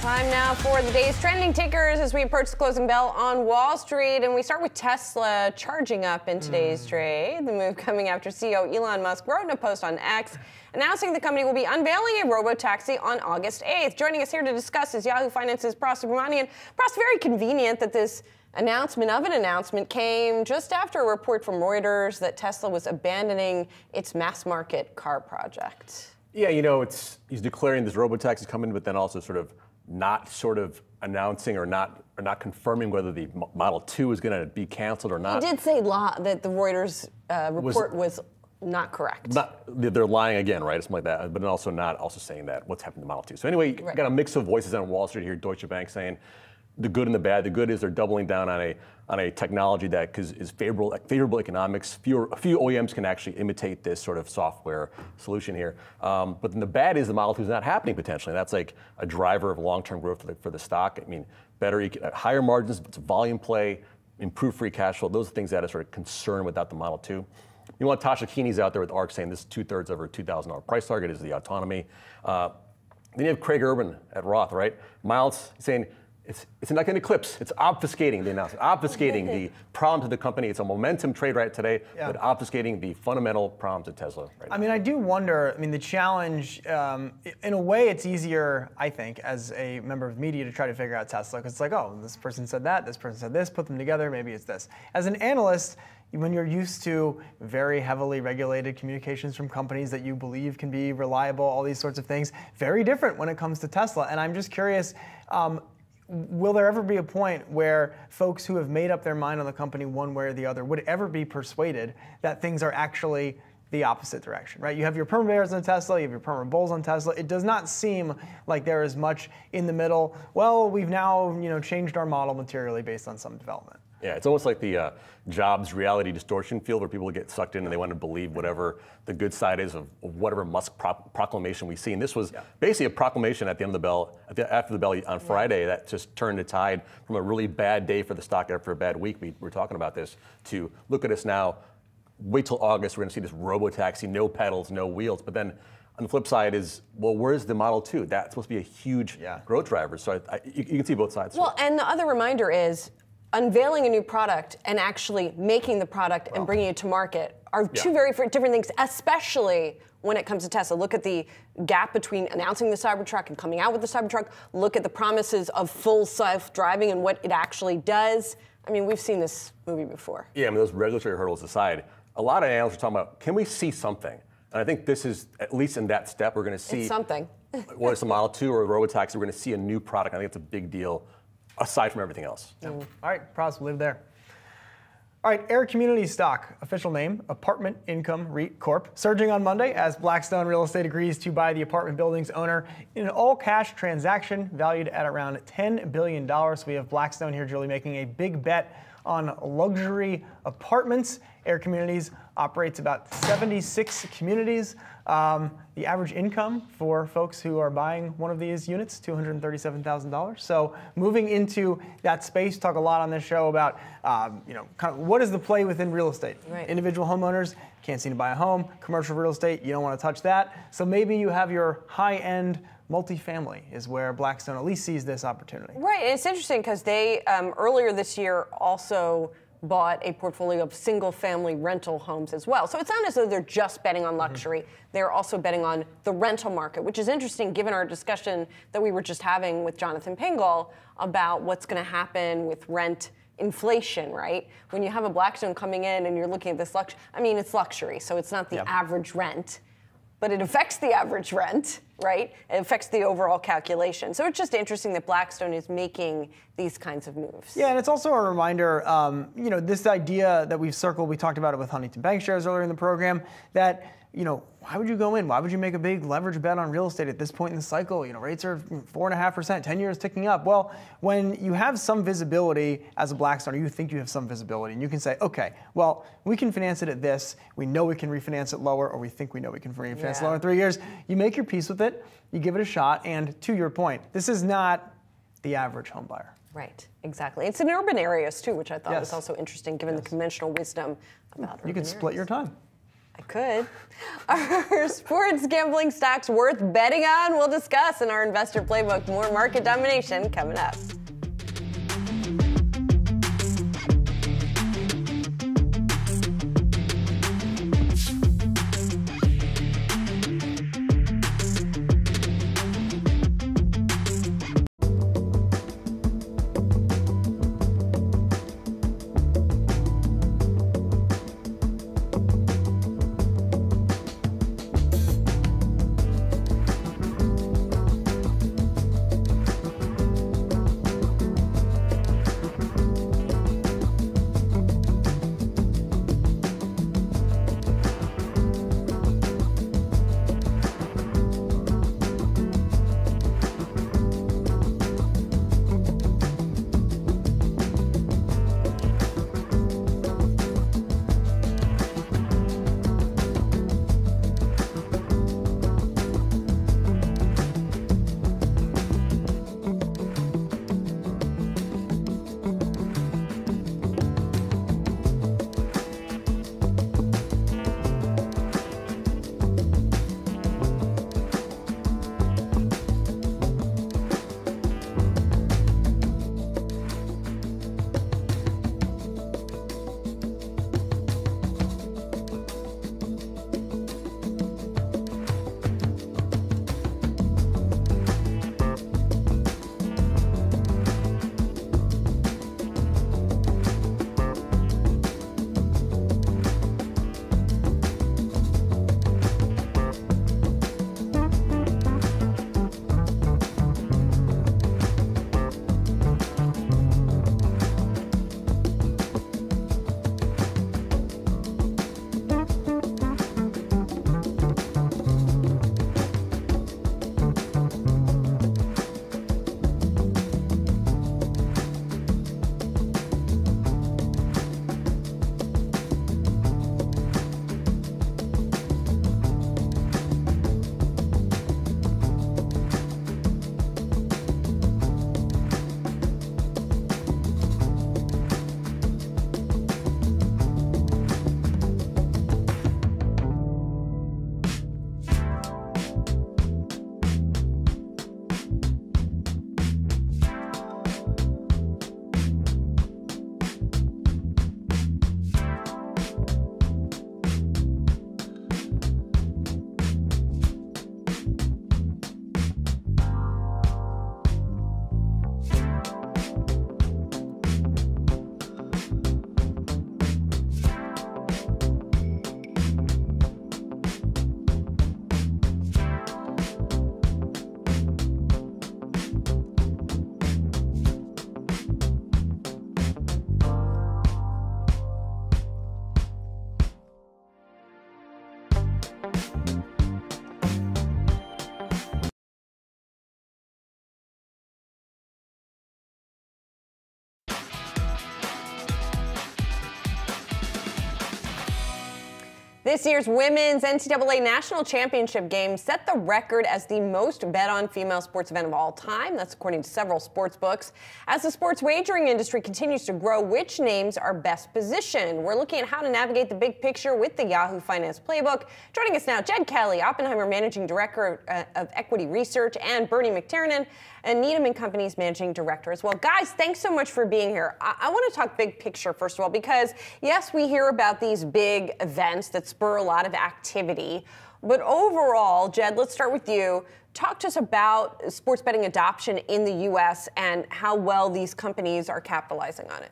Time now for the day's trending tickers as we approach the closing bell on Wall Street. And we start with Tesla charging up in today's mm. trade. The move coming after CEO Elon Musk wrote in a post on X announcing the company will be unveiling a robo-taxi on August 8th. Joining us here to discuss is Yahoo Finance's Pras Subramanian. Pras, very convenient that this announcement of an announcement came just after a report from Reuters that Tesla was abandoning its mass market car project. Yeah, you know, it's he's declaring this robo-taxi coming, but then also sort of not sort of announcing or not or not confirming whether the Model 2 is going to be canceled or not. He did say law, that the Reuters uh, report was, was, not correct. Not, they're lying again, right? Something like that, but also not also saying that what's happened to Model 2. So anyway, right. got a mix of voices on Wall Street here. Deutsche Bank saying the good and the bad. The good is they're doubling down on a on a technology that is favorable favorable economics. Fewer, a few OEMs can actually imitate this sort of software solution here. Um, but then the bad is the Model 2 is not happening potentially. That's like a driver of long-term growth for the, for the stock. I mean, better higher margins, it's volume play, improved free cash flow. Those are things that are sort of concerned without the Model 2. You want Tasha Keeney's out there with ARK saying this is two thirds of her $2,000 price target is the autonomy. Uh, then you have Craig Irwin at Roth, right? Miles saying it's, it's like an eclipse. It's obfuscating the announcement, obfuscating the problems of the company. It's a momentum trade right today, yeah. but obfuscating the fundamental problems of Tesla. Right I mean, I do wonder. I mean, the challenge, um, in a way, it's easier, I think, as a member of the media to try to figure out Tesla because it's like, oh, this person said that, this person said this, put them together, maybe it's this. As an analyst, when you're used to very heavily regulated communications from companies that you believe can be reliable, all these sorts of things, very different when it comes to Tesla. And I'm just curious. Um, will there ever be a point where folks who have made up their mind on the company one way or the other would ever be persuaded that things are actually the opposite direction, right? You have your perma bears on Tesla, you have your perma bulls on Tesla. It does not seem like there is much in the middle. Well, we've now, you know, changed our model materially based on some development. Yeah, it's almost like the uh, Jobs reality distortion field where people get sucked in and they want to believe whatever the good side is of, of whatever Musk pro- proclamation we see. And this was yeah. basically a proclamation at the end of the bell, the, after the bell on Friday, that just turned the tide from a really bad day for the stock after a bad week. We were talking about this to look at us now. Wait till August, we're going to see this robo taxi, no pedals, no wheels. But then on the flip side is, well, where's the Model 2? That's supposed to be a huge yeah. growth driver. So I, I, you, you, can see both sides. Well, and the other reminder is unveiling a new product and actually making the product well, and bringing it to market are yeah. two very different things, especially when it comes to Tesla. Look at the gap between announcing the Cybertruck and coming out with the Cybertruck. Look at the promises of full self-driving and what it actually does. I mean, we've seen this movie before. Yeah, I mean, those regulatory hurdles aside, a lot of analysts are talking about, can we see something? And I think this is, at least in that step, we're going to see it's something. *laughs* whether it's a Model 2 or a Robotaxi, we're going to see a new product. I think it's a big deal, aside from everything else. Yeah. All right, Pras, live there. All right, Air Community stock, official name, Apartment Income REIT Corp, surging on Monday as Blackstone Real Estate agrees to buy the apartment building's owner in an all cash transaction valued at around $10 billion. We have Blackstone here, Julie, making a big bet on luxury apartments. Air Communities operates about 76 communities. Um, the average income for folks who are buying one of these units, $237,000. So moving into that space, talk a lot on this show about, um, you know, kind of what is the play within real estate? Right. Individual homeowners can't seem to buy a home. Commercial real estate, you don't want to touch that. So maybe you have your high-end multifamily is where Blackstone at least sees this opportunity. Right, and it's interesting because they um, earlier this year also bought a portfolio of single family rental homes as well. So it's not as though they're just betting on luxury, mm-hmm. they're also betting on the rental market, which is interesting given our discussion that we were just having with Jonathan Pingle about what's going to happen with rent inflation, right? When you have a Blackstone coming in and you're looking at this luxury, I mean, it's luxury, so it's not the yep. average rent but it affects the average rent, right? It affects the overall calculation. So it's just interesting that Blackstone is making these kinds of moves. Yeah, and it's also a reminder, um, you know, this idea that we've circled, we talked about it with Huntington Bancshares earlier in the program, that you know, why would you go in? Why would you make a big leverage bet on real estate at this point in the cycle? You know, rates are four and a half percent, 10 years ticking up. Well, when you have some visibility as a Blackstone, you think you have some visibility, and you can say, okay, well, we can finance it at this. We know we can refinance it lower, or we think we know we can refinance yeah. lower in three years. You make your peace with it, you give it a shot, and to your point, this is not the average home buyer. Right, exactly. It's in urban areas too, which I thought yes. was also interesting given yes. the conventional wisdom about You can split your time. I could. *laughs* Are sports gambling stocks worth betting on? We'll discuss in our investor playbook. More market domination coming up. This year's women's NCAA National Championship game set the record as the most bet on female sports event of all time. That's according to several sports books. As the sports wagering industry continues to grow, which names are best positioned? We're looking at how to navigate the big picture with the Yahoo Finance Playbook. Joining us now, Jed Kelly, Oppenheimer Managing Director uh, of Equity Research, and Bernie McTernan, and Needham and Company's managing director as well. Guys, thanks so much for being here. I, I want to talk big picture first of all, because yes, we hear about these big events that spur a lot of activity. But overall, Jed, let's start with you. Talk to us about sports betting adoption in the U.S. and how well these companies are capitalizing on it.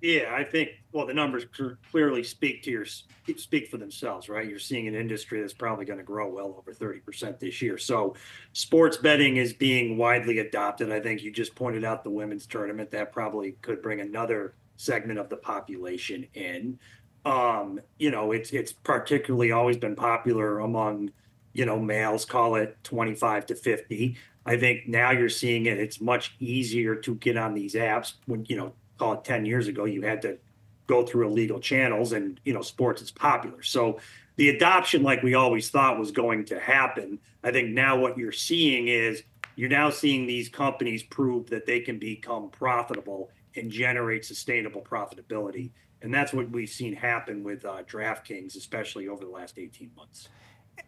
Yeah, I think well the numbers clearly speak to your speak for themselves, right? You're seeing an industry that's probably going to grow well over 30% this year. So sports betting is being widely adopted. I think you just pointed out the women's tournament that probably could bring another segment of the population in. Um, you know, it's it's particularly always been popular among, you know, males, call it 25 to 50. I think now you're seeing it, it's much easier to get on these apps when, you know, call it 10 years ago, you had to go through illegal channels and, you know, sports is popular. So the adoption, like we always thought was going to happen, I think now what you're seeing is you're now seeing these companies prove that they can become profitable and generate sustainable profitability. And that's what we've seen happen with uh, DraftKings, especially over the last 18 months.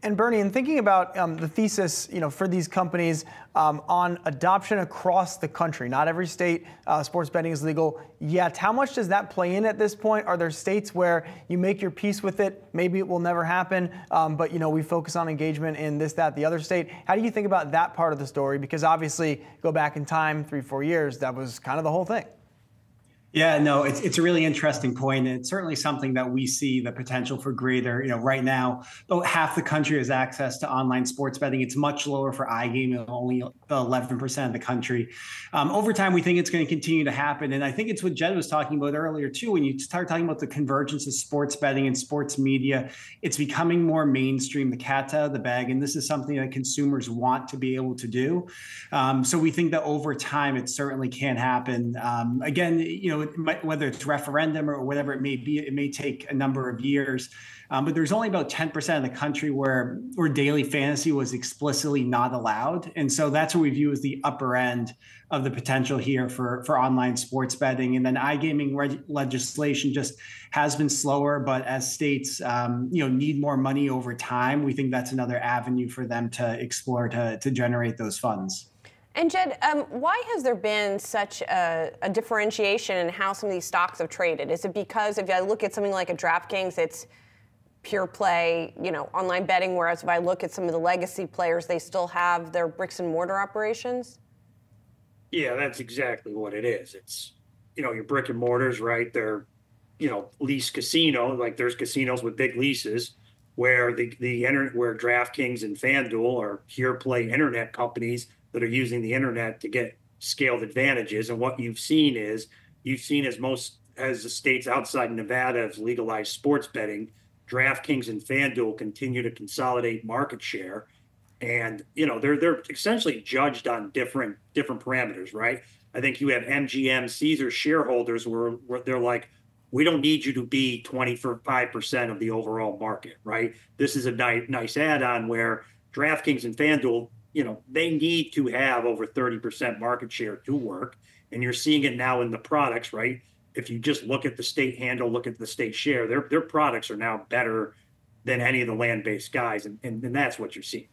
And Bernie, in thinking about um, the thesis, you know, for these companies um, on adoption across the country, not every state uh, sports betting is legal yet. How much does that play in at this point? Are there states where you make your peace with it? Maybe it will never happen, um, but you know, we focus on engagement in this, that, the other state. How do you think about that part of the story? Because obviously, go back in time, three, four years, that was kind of the whole thing. Yeah, no, it's it's a really interesting point. And it's certainly something that we see the potential for greater. You know, right now, though half the country has access to online sports betting, it's much lower for iGaming, only 11% of the country. Um, over time, we think it's going to continue to happen. And I think it's what Jed was talking about earlier, too. When you start talking about the convergence of sports betting and sports media, it's becoming more mainstream. The cat's out of the bag. And this is something that consumers want to be able to do. Um, so we think that over time, it certainly can happen. Um, again, you know, it whether it's referendum or whatever it may be, it may take a number of years. Um, but there's only about 10% of the country where where daily fantasy was explicitly not allowed, and so that's what we view as the upper end of the potential here for for online sports betting. And then iGaming reg- legislation just has been slower, but as states um, you know need more money over time, we think that's another avenue for them to explore to to generate those funds. And Jed, um, why has there been such a, a, differentiation in how some of these stocks have traded? Is it because if I look at something like a DraftKings, it's pure play, you know, online betting, whereas if I look at some of the legacy players, they still have their bricks and mortar operations? Yeah, that's exactly what it is. It's, you know, your brick and mortars, right? They're, you know, lease casino, like there's casinos with big leases where the, the internet, where DraftKings and FanDuel are pure play internet companies that are using the internet to get scaled advantages. And what you've seen is you've seen as most as the states outside Nevada have legalized sports betting, DraftKings and FanDuel continue to consolidate market share. And you know they're they're essentially judged on different different parameters, right? I think you have MGM, Caesar shareholders where, where they're like, we don't need you to be 25% of the overall market, right? This is a nice, nice add on where DraftKings and FanDuel you know, they need to have over 30% market share to work. And you're seeing it now in the products, right? If you just look at the state handle, look at the state share, their their products are now better than any of the land-based guys, and, and, and that's what you're seeing.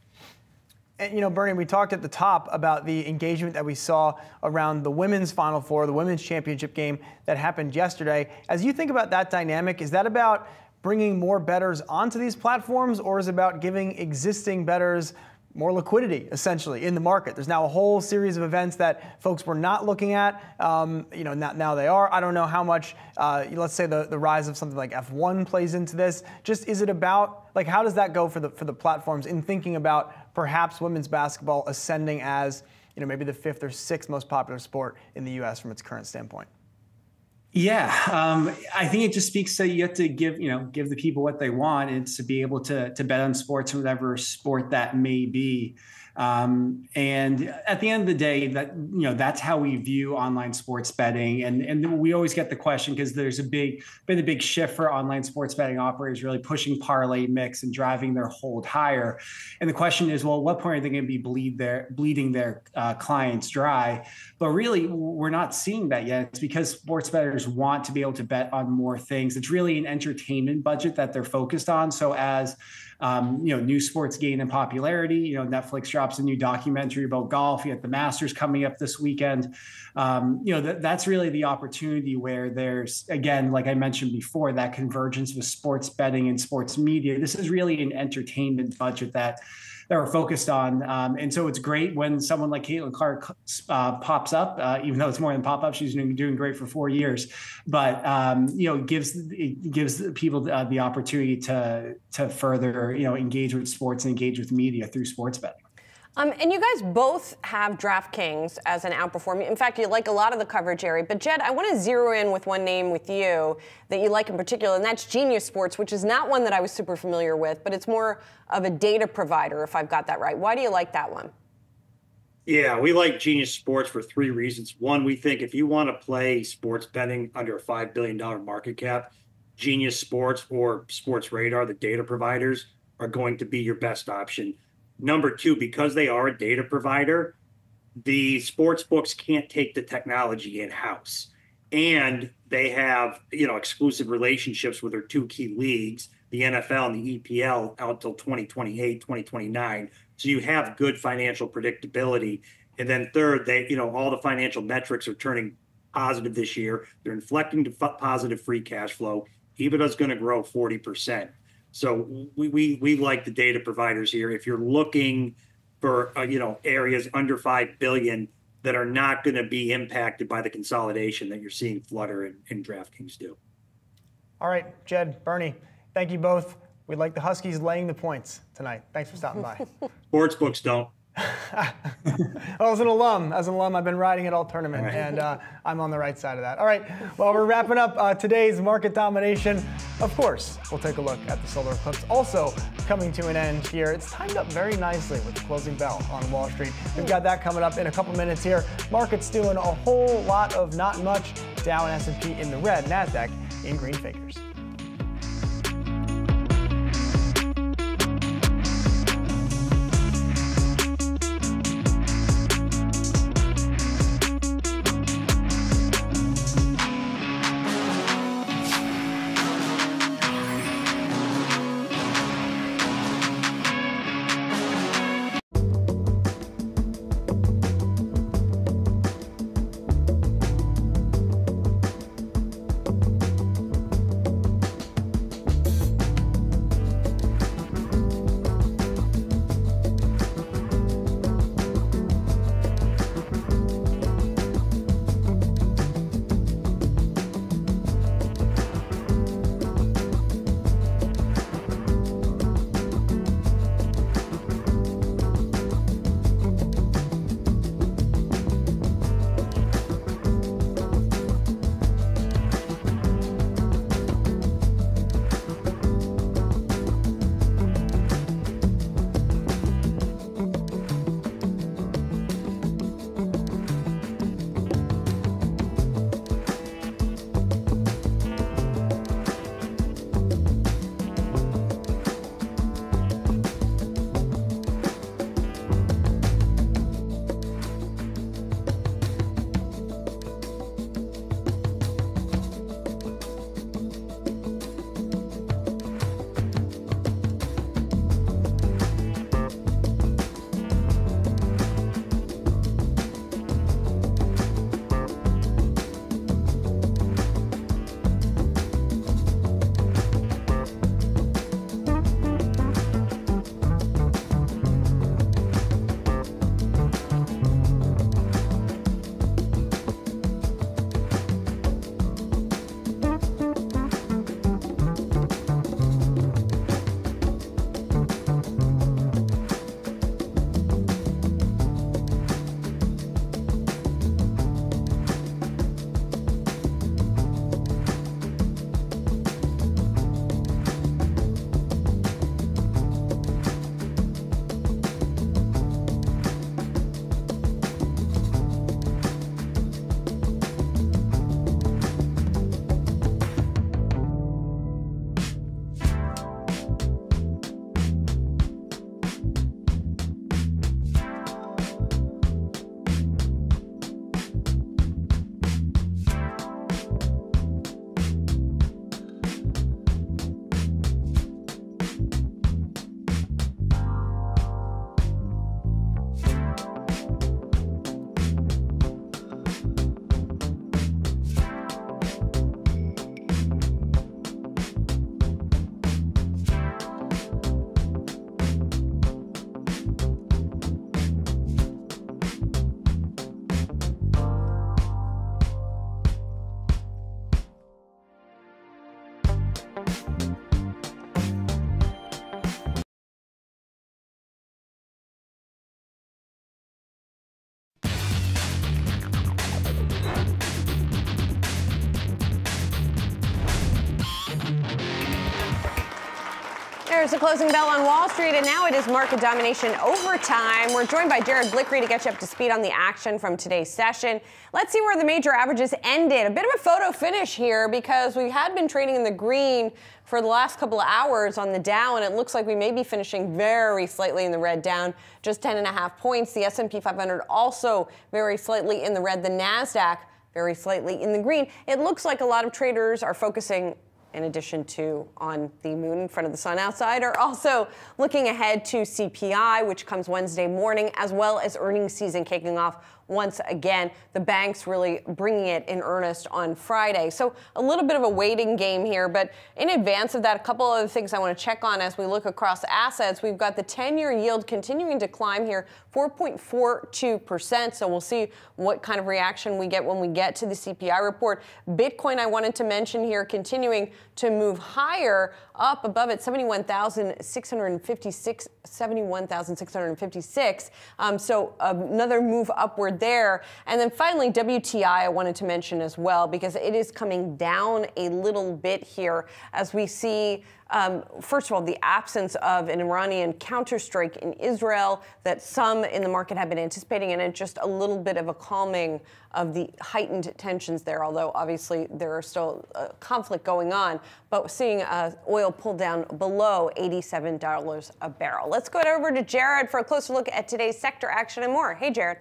And you know, Bernie, we talked at the top about the engagement that we saw around the women's Final Four, the women's championship game that happened yesterday. As you think about that dynamic, is that about bringing more bettors onto these platforms, or is it about giving existing bettors more liquidity essentially in the market. There's now a whole series of events that folks were not looking at. Um, you know, now, now, they are. I don't know how much, uh, let's say the, the rise of something like F1 plays into this. Just is it about like how does that go for the for the platforms in thinking about perhaps women's basketball ascending as you know maybe the fifth or sixth most popular sport in the U.S. from its current standpoint? Yeah, um, I think it just speaks to you have to give you know give the people what they want, and to be able to to bet on sports, whatever sport that may be. Um, and at the end of the day, that you know that's how we view online sports betting. And and we always get the question because there's a big been a big shift for online sports betting operators really pushing parlay mix and driving their hold higher. And the question is, well, at what point are they going to be bleed their bleeding their uh, clients dry? But really, we're not seeing that yet. It's because sports bettors want to be able to bet on more things. It's really an entertainment budget that they're focused on. So as um, you know, new sports gain in popularity. You know, Netflix drops a new documentary about golf. You have the Masters coming up this weekend. Um, you know, that, that's really the opportunity where there's, again, like I mentioned before, that convergence with sports betting and sports media. This is really an entertainment budget that that we're focused on. Um, and so it's great when someone like Caitlin Clark uh, pops up, uh, even though it's more than pop up. She's doing, doing great for four years, but um, you know, gives it gives people uh, the opportunity to to further you know engage with sports and engage with media through sports betting. Um, and you guys both have DraftKings as an outperforming. In fact, you like a lot of the coverage area. But Jed, I want to zero in with one name with you that you like in particular, and that's Genius Sports, which is not one that I was super familiar with, but it's more of a data provider, if I've got that right. Why do you like that one? Yeah, we like Genius Sports for three reasons. One, we think if you want to play sports betting under a $5 billion market cap, Genius Sports or Sportradar, the data providers, are going to be your best option Number two, because they are a data provider, the sports books can't take the technology in house. And they have, you know, exclusive relationships with their two key leagues, the NFL and the EPL out till 2028, 2029. So you have good financial predictability. And then third, they, you know, all the financial metrics are turning positive this year. They're inflecting to positive free cash flow. EBITDA is going to grow 40%. So we, we, we like the data providers here. If you're looking for, uh, you know, areas under 5 billion that are not going to be impacted by the consolidation that you're seeing Flutter and, and DraftKings do. All right, Jed, Bernie, thank you both. We like the Huskies laying the points tonight. Thanks for stopping by. *laughs* Sports books don't. *laughs* well, as an alum, as an alum, I've been riding it all tournament, right. and uh, I'm on the right side of that. All right, well, we're wrapping up uh, today's market domination. Of course, we'll take a look at the solar eclipse. Also coming to an end here. It's timed up very nicely with the closing bell on Wall Street. We've got that coming up in a couple minutes here. Markets doing a whole lot of not much. Dow and S&P in the red, Nasdaq in green figures. There's a closing bell on Wall Street, and now it is market domination overtime. We're joined by Jared Blikre to get you up to speed on the action from today's session. Let's see where the major averages ended. A bit of a photo finish here because we had been trading in the green for the last couple of hours on the Dow, and it looks like we may be finishing very slightly in the red, down just 10 and a half points. The S&P 500 also very slightly in the red. The Nasdaq very slightly in the green. It looks like a lot of traders are focusing in addition to on the moon in front of the sun outside, are also looking ahead to CPI, which comes Wednesday morning, as well as earnings season kicking off once again. The banks really bringing it in earnest on Friday. So a little bit of a waiting game here, but in advance of that, a couple of other things I want to check on as we look across assets. We've got the 10-year yield continuing to climb here, 4.42%. So we'll see what kind of reaction we get when we get to the CPI report. Bitcoin, I wanted to mention here, continuing to move higher, up above it, 71,656, 71,656. Um, so another move upward there. And then finally, WTI, I wanted to mention as well, because it is coming down a little bit here as we see um, first of all, the absence of an Iranian counterstrike in Israel that some in the market have been anticipating, and just a little bit of a calming of the heightened tensions there, although obviously there are still conflict going on. But seeing uh, oil pull down below $87 a barrel. Let's go over to Jared for a closer look at today's sector action and more. Hey, Jared.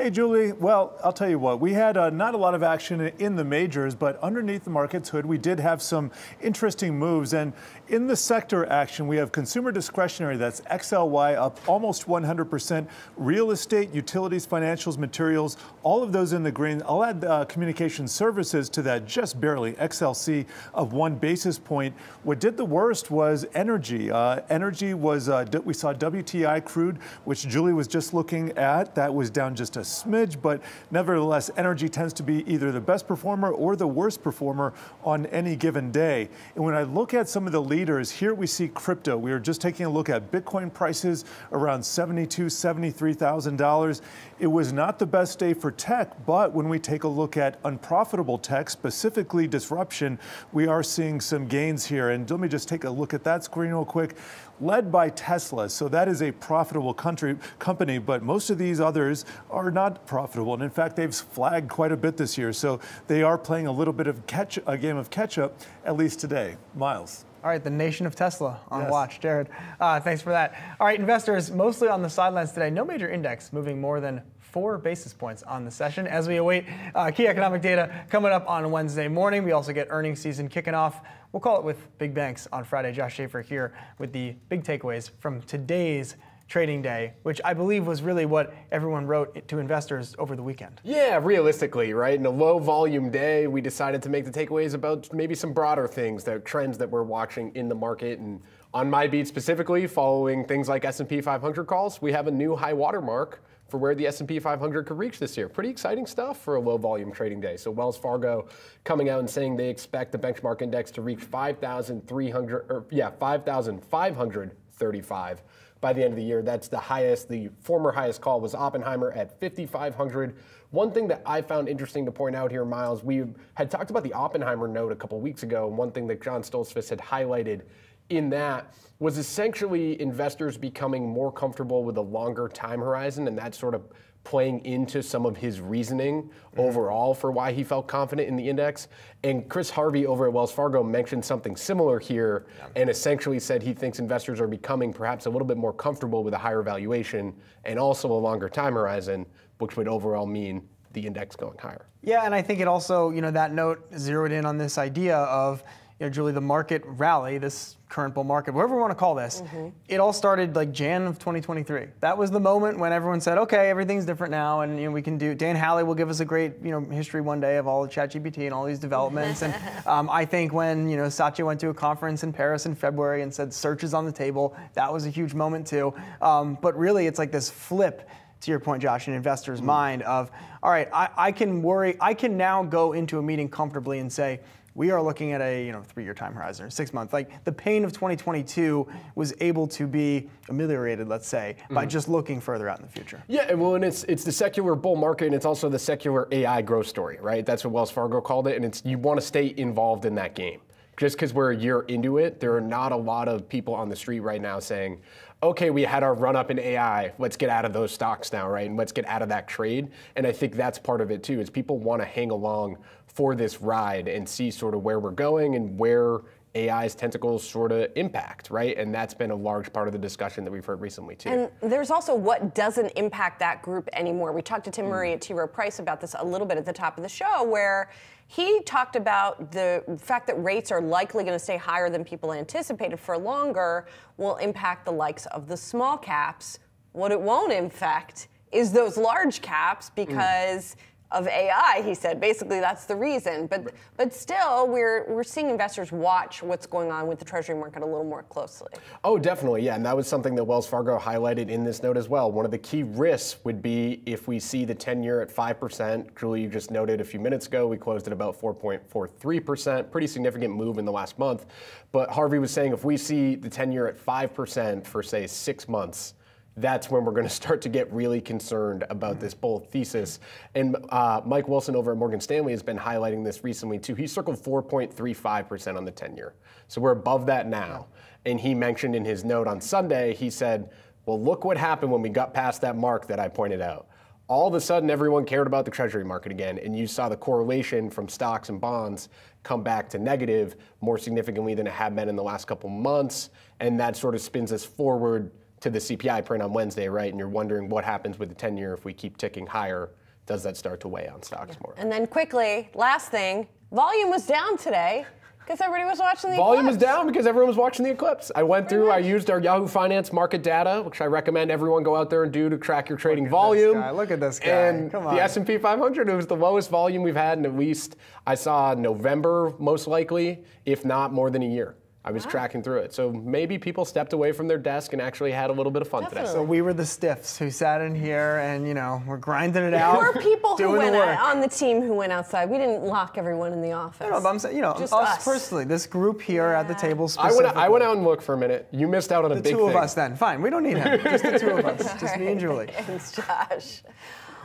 Hey, Julie. Well, I'll tell you what, we had uh, not a lot of action in the majors, but underneath the market's hood, we did have some interesting moves. And in the sector action, we have consumer discretionary, that's XLY up almost 100%, real estate, utilities, financials, materials, all of those in the green. I'll add uh, communication services to that just barely, XLC of one basis point. What did the worst was energy. Uh, energy was, uh, we saw WTI crude, which Julie was just looking at, that was down just a smidge, but nevertheless, energy tends to be either the best performer or the worst performer on any given day. And when I look at some of the leaders, here we see crypto. We are just taking a look at Bitcoin prices around $72,000, $73,000. It was not the best day for tech, but when we take a look at unprofitable tech, specifically disruption, we are seeing some gains here. And let me just take a look at that screen real quick led by Tesla. So that is a profitable country, company, but most of these others are not profitable. And in fact, they've flagged quite a bit this year. So they are playing a little bit of catch, a game of catch up, at least today. Miles. All right, the nation of Tesla on yes. watch. Jared, uh, thanks for that. All right, investors mostly on the sidelines today. No major index moving more than four basis points on the session as we await uh, key economic data coming up on Wednesday morning. We also get earnings season kicking off We'll call it with big banks on Friday. Josh Schafer here with the big takeaways from today's trading day, which I believe was really what everyone wrote to investors over the weekend. Yeah, realistically, right? In a low volume day, we decided to make the takeaways about maybe some broader things, the trends that we're watching in the market and on my beat specifically, following things like S&P 500 calls, we have a new high water mark for where the S&P 500 could reach this year. Pretty exciting stuff for a low volume trading day. So Wells Fargo coming out and saying they expect the benchmark index to reach 5,300 or yeah, 5,535 by the end of the year. That's the highest. The former highest call was Oppenheimer at 5,500. One thing that I found interesting to point out here, Miles, we had talked about the Oppenheimer note a couple weeks ago, and one thing that John Stoltzfus had highlighted in that was essentially investors becoming more comfortable with a longer time horizon, and that sort of playing into some of his reasoning mm-hmm. overall for why he felt confident in the index. And Chris Harvey over at Wells Fargo mentioned something similar here yeah. and essentially said he thinks investors are becoming perhaps a little bit more comfortable with a higher valuation and also a longer time horizon, which would overall mean the index going higher. Yeah, and I think it also, you know, that note zeroed in on this idea of you know, Julie, the market rally, this current bull market, whatever we want to call this, mm-hmm. it all started like Jan of 2023. That was the moment when everyone said, okay, everything's different now, and you know, we can do. Dan Howley will give us a great you know history one day of all of ChatGPT and all these developments. and *laughs* um, I think when you know Satya went to a conference in Paris in February and said search is on the table, that was a huge moment too. Um, but really, it's like this flip to your point, Josh, in investors' mm-hmm. mind of, all right, I, I, can worry, I can now go into a meeting comfortably and say, we are looking at a you know three-year time horizon or six months. Like the pain of 2022 was able to be ameliorated, let's say, mm-hmm. by just looking further out in the future. Yeah, well, and it's it's the secular bull market, and it's also the secular AI growth story, right? That's what Wells Fargo called it, and it's you want to stay involved in that game just because we're a year into it, there are not a lot of people on the street right now saying, okay, we had our run up in AI. Let's get out of those stocks now, right? And let's get out of that trade. And I think that's part of it too, is people want to hang along for this ride and see sort of where we're going and where AI's tentacles sort of impact, right? And that's been a large part of the discussion that we've heard recently too. And there's also what doesn't impact that group anymore. We talked to Tim hmm. Murray at T. Rowe Price about this a little bit at the top of the show, where he talked about the fact that rates are likely going to stay higher than people anticipated for longer will impact the likes of the small caps. What it won't infect is those large caps mm. because of AI, he said. Basically, that's the reason. But but still, we're we're seeing investors watch what's going on with the Treasury market a little more closely. Oh, definitely, yeah. And that was something that Wells Fargo highlighted in this note as well. One of the key risks would be if we see the 10 year at 5%. Julie, you just noted a few minutes ago, we closed at about 4.43%. Pretty significant move in the last month. But Harvey was saying if we see the 10 year at 5% for, say, six months, that's when we're going *laughs* to start to get really concerned about this bull thesis. And uh, Mike Wilson over at Morgan Stanley has been highlighting this recently too. He circled 4.35% on the 10 year. So we're above that now. And he mentioned in his note on Sunday, he said, well, look what happened when we got past that mark that I pointed out. All of a sudden, everyone cared about the Treasury market again, and you saw the correlation from stocks and bonds come back to negative more significantly than it had been in the last couple months. And that sort of spins us forward to the CPI print on Wednesday, right? And you're wondering what happens with the 10 year if we keep ticking higher. Does that start to weigh on stocks more? And then quickly, last thing, volume was down today because everybody was watching the Volume eclipse. was down because everyone was watching the eclipse. I went through, I used our Yahoo Finance market data, which I recommend everyone go out there and do to track your trading volume. guy. Look at this guy. And Come on. the S&P 500, it was the lowest volume we've had in at least, I saw November most likely, if not more than a year. I was tracking through it. So maybe people stepped away from their desk and actually had a little bit of fun today. So we were the stiffs who sat in here and, you know, we're grinding it out. There were people who went the work. out on the team who went outside. We didn't lock everyone in the office. No, but I'm saying, you know, Just us, us. personally, this group here at the table I specifically. went, I went out and looked for a minute. You missed out on a the big two of thing. us then. Fine, we don't need him. Just the two of us. *laughs* Just me and Julie. *laughs* Thanks, Josh.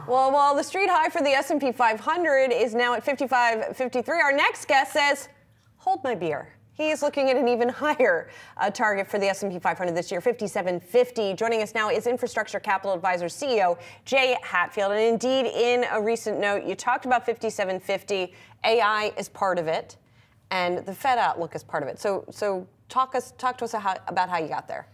Well, while the street high for the S&P 500 is now at 55.53, our next guest says, "Hold my beer." He is looking at an even higher uh, target for the S&P 500 this year, 5750. Joining us now is Infrastructure Capital Advisors CEO Jay Hatfield. And indeed, in a recent note, you talked about 5750. AI is part of it, and the Fed outlook is part of it. So, so talk us, talk to us how, about how you got there.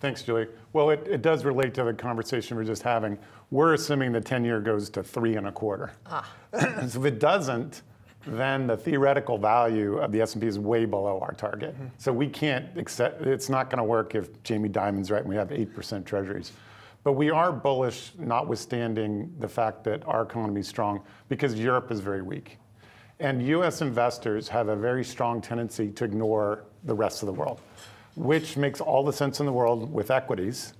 Thanks, Julie. Well, it, it does relate to the conversation we are just having. We're assuming the 10 year goes to three and a quarter. Ah. *clears throat* so if it doesn't, then the theoretical value of the S&P is way below our target. Mm-hmm. So we can't accept, it's not going to work if Jamie Dimon's right and we have 8% treasuries. But we are bullish, notwithstanding the fact that our economy is strong, because Europe is very weak. And US investors have a very strong tendency to ignore the rest of the world, which makes all the sense in the world with equities,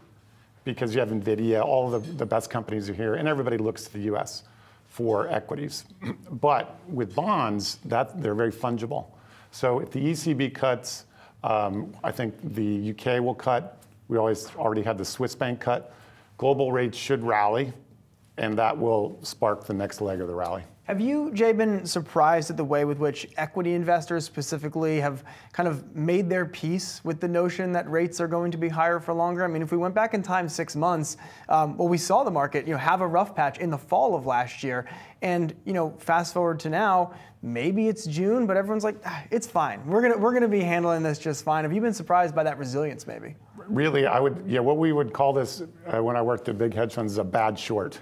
because you have NVIDIA, all the, the best companies are here, and everybody looks to the US for equities. but with bonds, that, they're very fungible. So if the ECB cuts, um, I think the UK will cut. We always already had the Swiss bank cut. Global rates should rally, and that will spark the next leg of the rally. Have you, Jay, been surprised at the way with which equity investors specifically have kind of made their peace with the notion that rates are going to be higher for longer? I mean, if we went back in time six months, um, well, we saw the market, you know, have a rough patch in the fall of last year, and you know, fast forward to now, maybe it's June, but everyone's like, ah, it's fine. We're gonna we're gonna be handling this just fine. Have you been surprised by that resilience, maybe? Really, I would, yeah, what we would call this uh, when I worked at big hedge funds is a bad short.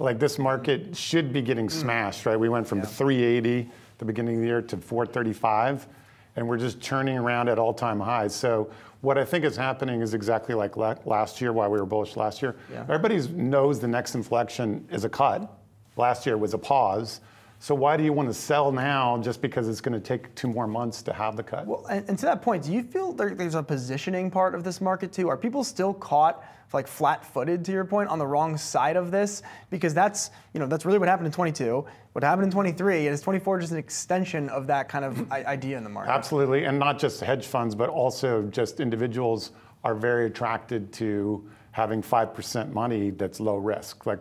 Like this market should be getting hmm. smashed, right? We went from 380 at the beginning of the year to 435, and we're just churning around at all-time highs. So what I think is happening is exactly like la- last year, why we were bullish last year. Yeah. Everybody knows the next inflection is a cut. Last year was a pause. So why do you want to sell now just because it's going to take two more months to have the cut? Well, and, and to that point, do you feel there, there's a positioning part of this market too? Are people still caught like flat-footed to your point on the wrong side of this? Because that's you know that's really what happened in 22. What happened in 23 is 24 just an extension of that kind of idea in the market. Absolutely, and not just hedge funds, but also just individuals are very attracted to having 5% money that's low risk. Like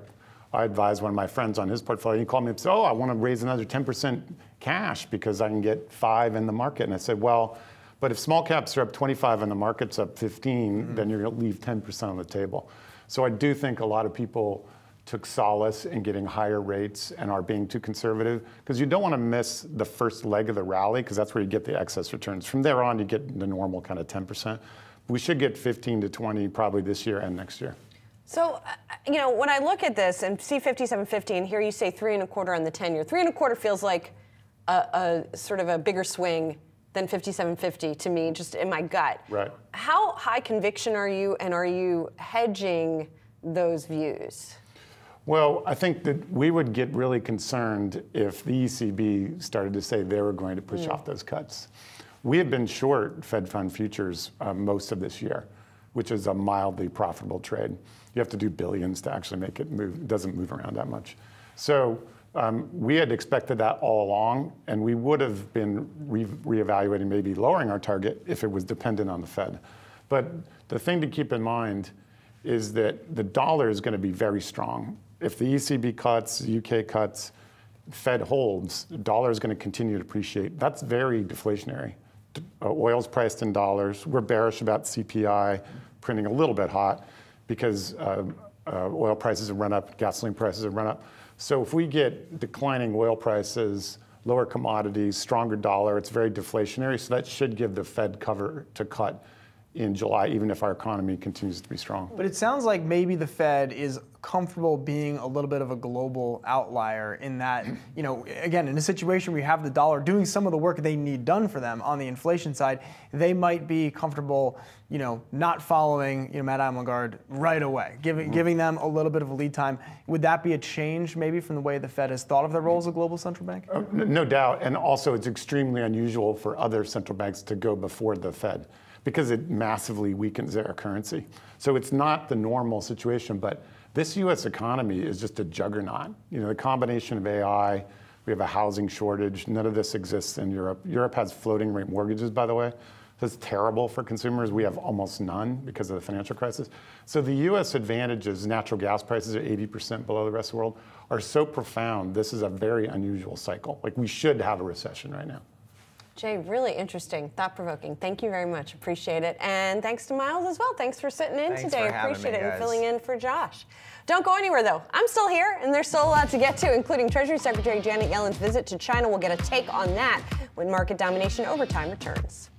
I advised one of my friends on his portfolio. He called me and said, "Oh, I want to raise another 10% cash because I can get five in the market." And I said, "Well, but if small caps are up 25 and the market's up 15, mm-hmm. then you're going to leave 10% on the table." So I do think a lot of people took solace in getting higher rates and are being too conservative because you don't want to miss the first leg of the rally because that's where you get the excess returns. From there on, you get the normal kind of 10%. We should get 15 to 20 probably this year and next year. So, uh, you know, when I look at this and see 5750, and here you say three and a quarter on the 10 year, three and a quarter feels like a, a sort of a bigger swing than 5750 to me, just in my gut. Right. How high conviction are you, and are you hedging those views? Well, I think that we would get really concerned if the ECB started to say they were going to push mm. off those cuts. We have been short Fed fund futures uh, most of this year, which is a mildly profitable trade. You have to do billions to actually make it move. It doesn't move around that much. So um, we had expected that all along, and we would have been re- reevaluating, maybe lowering our target if it was dependent on the Fed. But the thing to keep in mind is that the dollar is going to be very strong. If the ECB cuts, UK cuts, Fed holds, dollar is going to continue to appreciate. That's very deflationary. Uh, oil's priced in dollars. We're bearish about CPI printing a little bit hot because uh, uh, oil prices have run up, gasoline prices have run up. So if we get declining oil prices, lower commodities, stronger dollar, it's very deflationary. So that should give the Fed cover to cut in July, even if our economy continues to be strong. But it sounds like maybe the Fed is comfortable being a little bit of a global outlier in that, *clears throat* you know, again, in a situation where you have the dollar doing some of the work they need done for them on the inflation side, they might be comfortable, you know, not following, you know, Madame Lagarde right away, giving mm-hmm. giving them a little bit of a lead time. Would that be a change maybe from the way the Fed has thought of their role as a global central bank? Uh, no doubt, and also it's extremely unusual for other central banks to go before the Fed because it massively weakens their currency. So it's not the normal situation, but this U.S. economy is just a juggernaut. You know, the combination of AI, we have a housing shortage. None of this exists in Europe. Europe has floating rate mortgages, by the way. That's terrible for consumers. We have almost none because of the financial crisis. So the U.S. advantages, natural gas prices are 80% below the rest of the world, are so profound. This is a very unusual cycle. Like we should have a recession right now. Jay, really interesting, thought provoking. Thank you very much. Appreciate it. And thanks to Miles as well. Thanks for sitting in thanks today. Appreciate me, it and filling in for Josh. Don't go anywhere though. I'm still here, and there's still a lot to get to, including Treasury Secretary Janet Yellen's visit to China. We'll get a take on that when market domination overtime returns.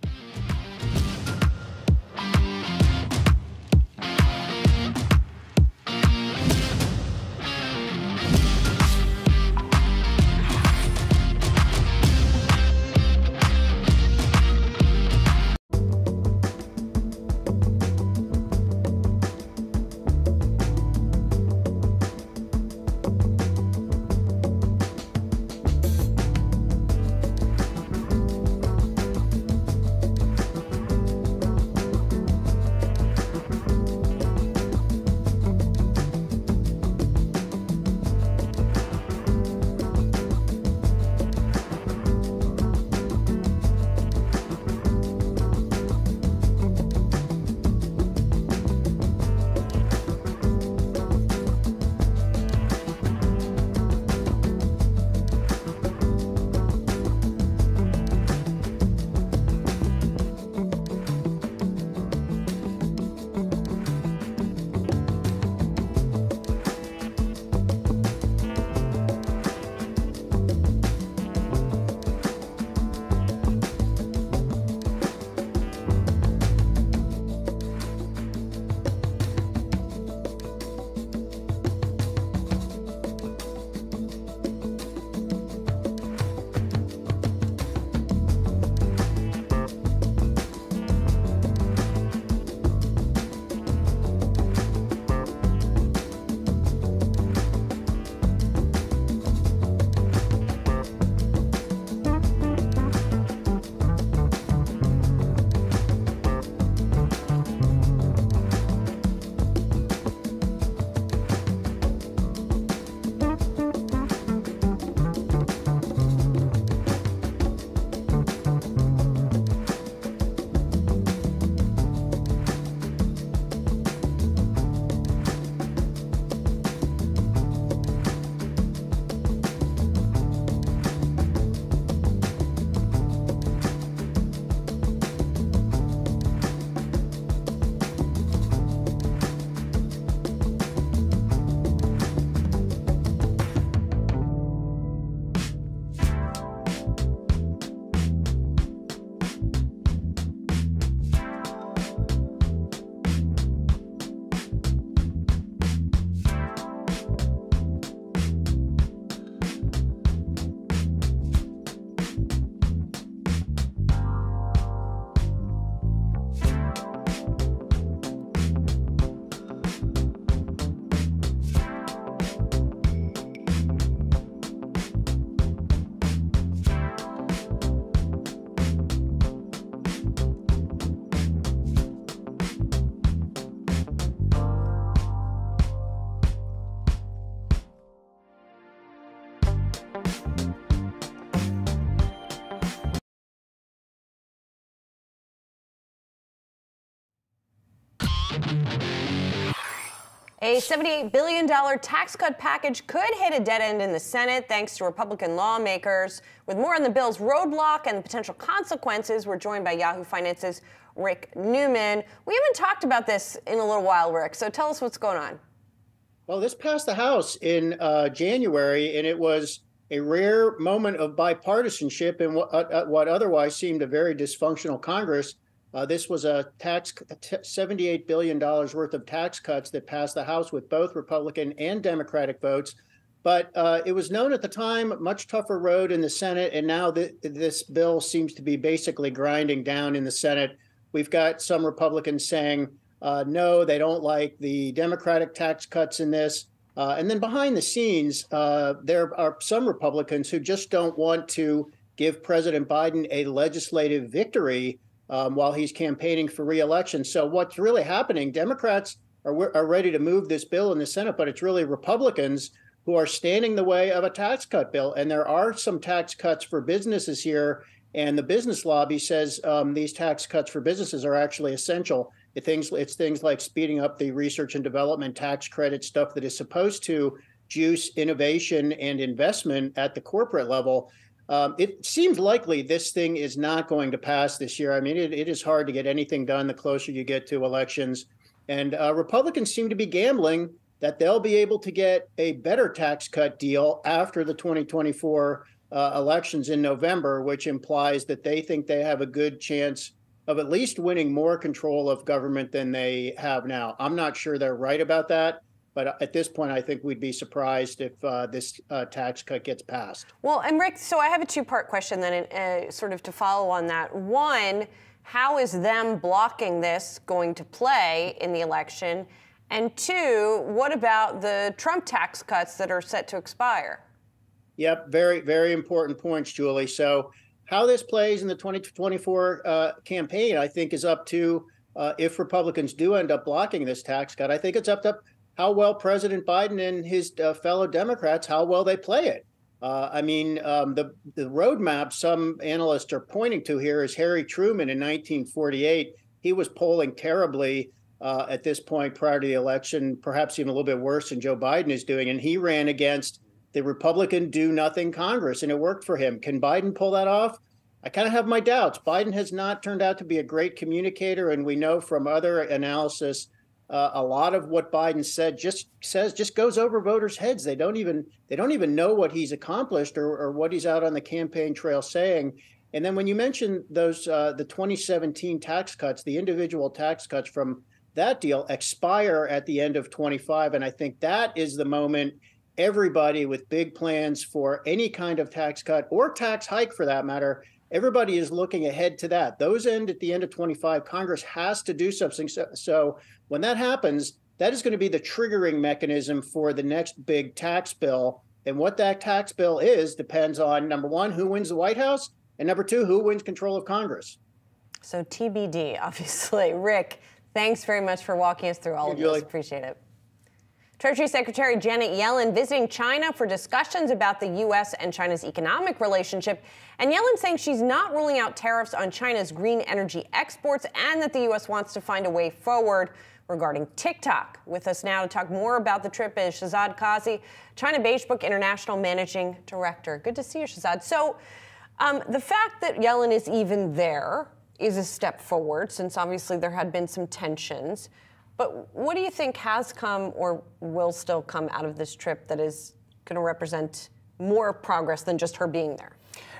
A $78 billion tax cut package could hit a dead end in the Senate thanks to Republican lawmakers. With more on the bill's roadblock and the potential consequences, we're joined by Yahoo Finance's Rick Newman. We haven't talked about this in a little while, Rick, so tell us what's going on. Well, this passed the House in uh, January, and it was a rare moment of bipartisanship in what, uh, what otherwise seemed a very dysfunctional Congress. Uh, this was a tax, $78 billion worth of tax cuts that passed the House with both Republican and Democratic votes. But uh, it was known at the time, much tougher road in the Senate. And now the, this bill seems to be basically grinding down in the Senate. We've got some Republicans saying, uh, no, they don't like the Democratic tax cuts in this. Uh, and then behind the scenes, uh, there are some Republicans who just don't want to give President Biden a legislative victory um, while he's campaigning for reelection. So what's really happening? Democrats are are ready to move this bill in the Senate, but it's really Republicans who are standing the way of a tax cut bill. And there are some tax cuts for businesses here, and the business lobby says um, these tax cuts for businesses are actually essential. It things it's things like speeding up the research and development tax credit stuff that is supposed to juice innovation and investment at the corporate level. Um, it seems likely this thing is not going to pass this year. I mean, it, it is hard to get anything done the closer you get to elections. And uh, Republicans seem to be gambling that they'll be able to get a better tax cut deal after the 2024 uh, elections in November, which implies that they think they have a good chance of at least winning more control of government than they have now. I'm not sure they're right about that. But at this point, I think we'd be surprised if uh, this uh, tax cut gets passed. Well, and Rick, so I have a two part question then, uh, sort of to follow on that. One, how is them blocking this going to play in the election? And two, what about the Trump tax cuts that are set to expire? Yep, very, very important points, Julie. So, how this plays in the 2024 uh, campaign, I think, is up to uh, if Republicans do end up blocking this tax cut. I think it's up to how well President Biden and his uh, fellow Democrats, how well they play it. Uh, I mean, um, the the roadmap some analysts are pointing to here is Harry Truman in 1948. He was polling terribly uh, at this point prior to the election, perhaps even a little bit worse than Joe Biden is doing, and he ran against the Republican do nothing Congress, and it worked for him. Can Biden pull that off? I kind of have my doubts. Biden has not turned out to be a great communicator, and we know from other analysis uh, a lot of what Biden said just says just goes over voters' heads. They don't even they don't even know what he's accomplished or, or what he's out on the campaign trail saying. And then when you mention those uh, the 2017 tax cuts, the individual tax cuts from that deal expire at the end of 25, and I think that is the moment everybody with big plans for any kind of tax cut or tax hike for that matter everybody is looking ahead to that. Those end at the end of 25. Congress has to do something. So, so when that happens, that is going to be the triggering mechanism for the next big tax bill. And what that tax bill is depends on number one, who wins the White House, and number two, who wins control of Congress. So TBD, obviously. *laughs* Rick, thanks very much for walking us through all of this. Appreciate it. Treasury Secretary Janet Yellen visiting China for discussions about the U.S. and China's economic relationship. And Yellen saying she's not ruling out tariffs on China's green energy exports and that the U.S. wants to find a way forward regarding TikTok. With us now to talk more about the trip is Shehzad Qazi, China Beige Book International Managing Director. Good to see you, Shehzad. So, um, the fact that Yellen is even there is a step forward since obviously there had been some tensions. But what do you think has come or will still come out of this trip that is going to represent more progress than just her being there?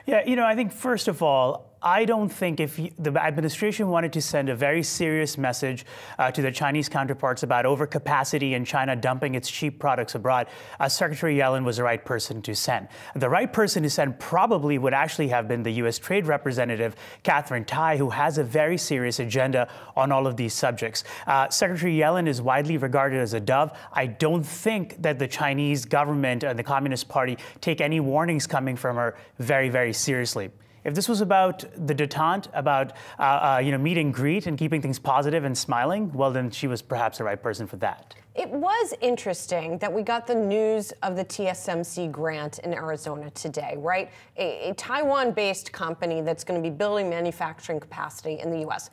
Yeah, you know, I think first of all, I don't think if the administration wanted to send a very serious message uh, to their Chinese counterparts about overcapacity and China dumping its cheap products abroad, uh, Secretary Yellen was the right person to send. The right person to send probably would actually have been the U.S. Trade Representative Katherine Tai, who has a very serious agenda on all of these subjects. Uh, Secretary Yellen is widely regarded as a dove. I don't think that the Chinese government and the Communist Party take any warnings coming from her very, very seriously. If this was about the detente, about uh, uh, you know meet and greet and keeping things positive and smiling, well then she was perhaps the right person for that. It was interesting that we got the news of the TSMC grant in Arizona today, right? A, a Taiwan-based company that's going to be building manufacturing capacity in the U.S.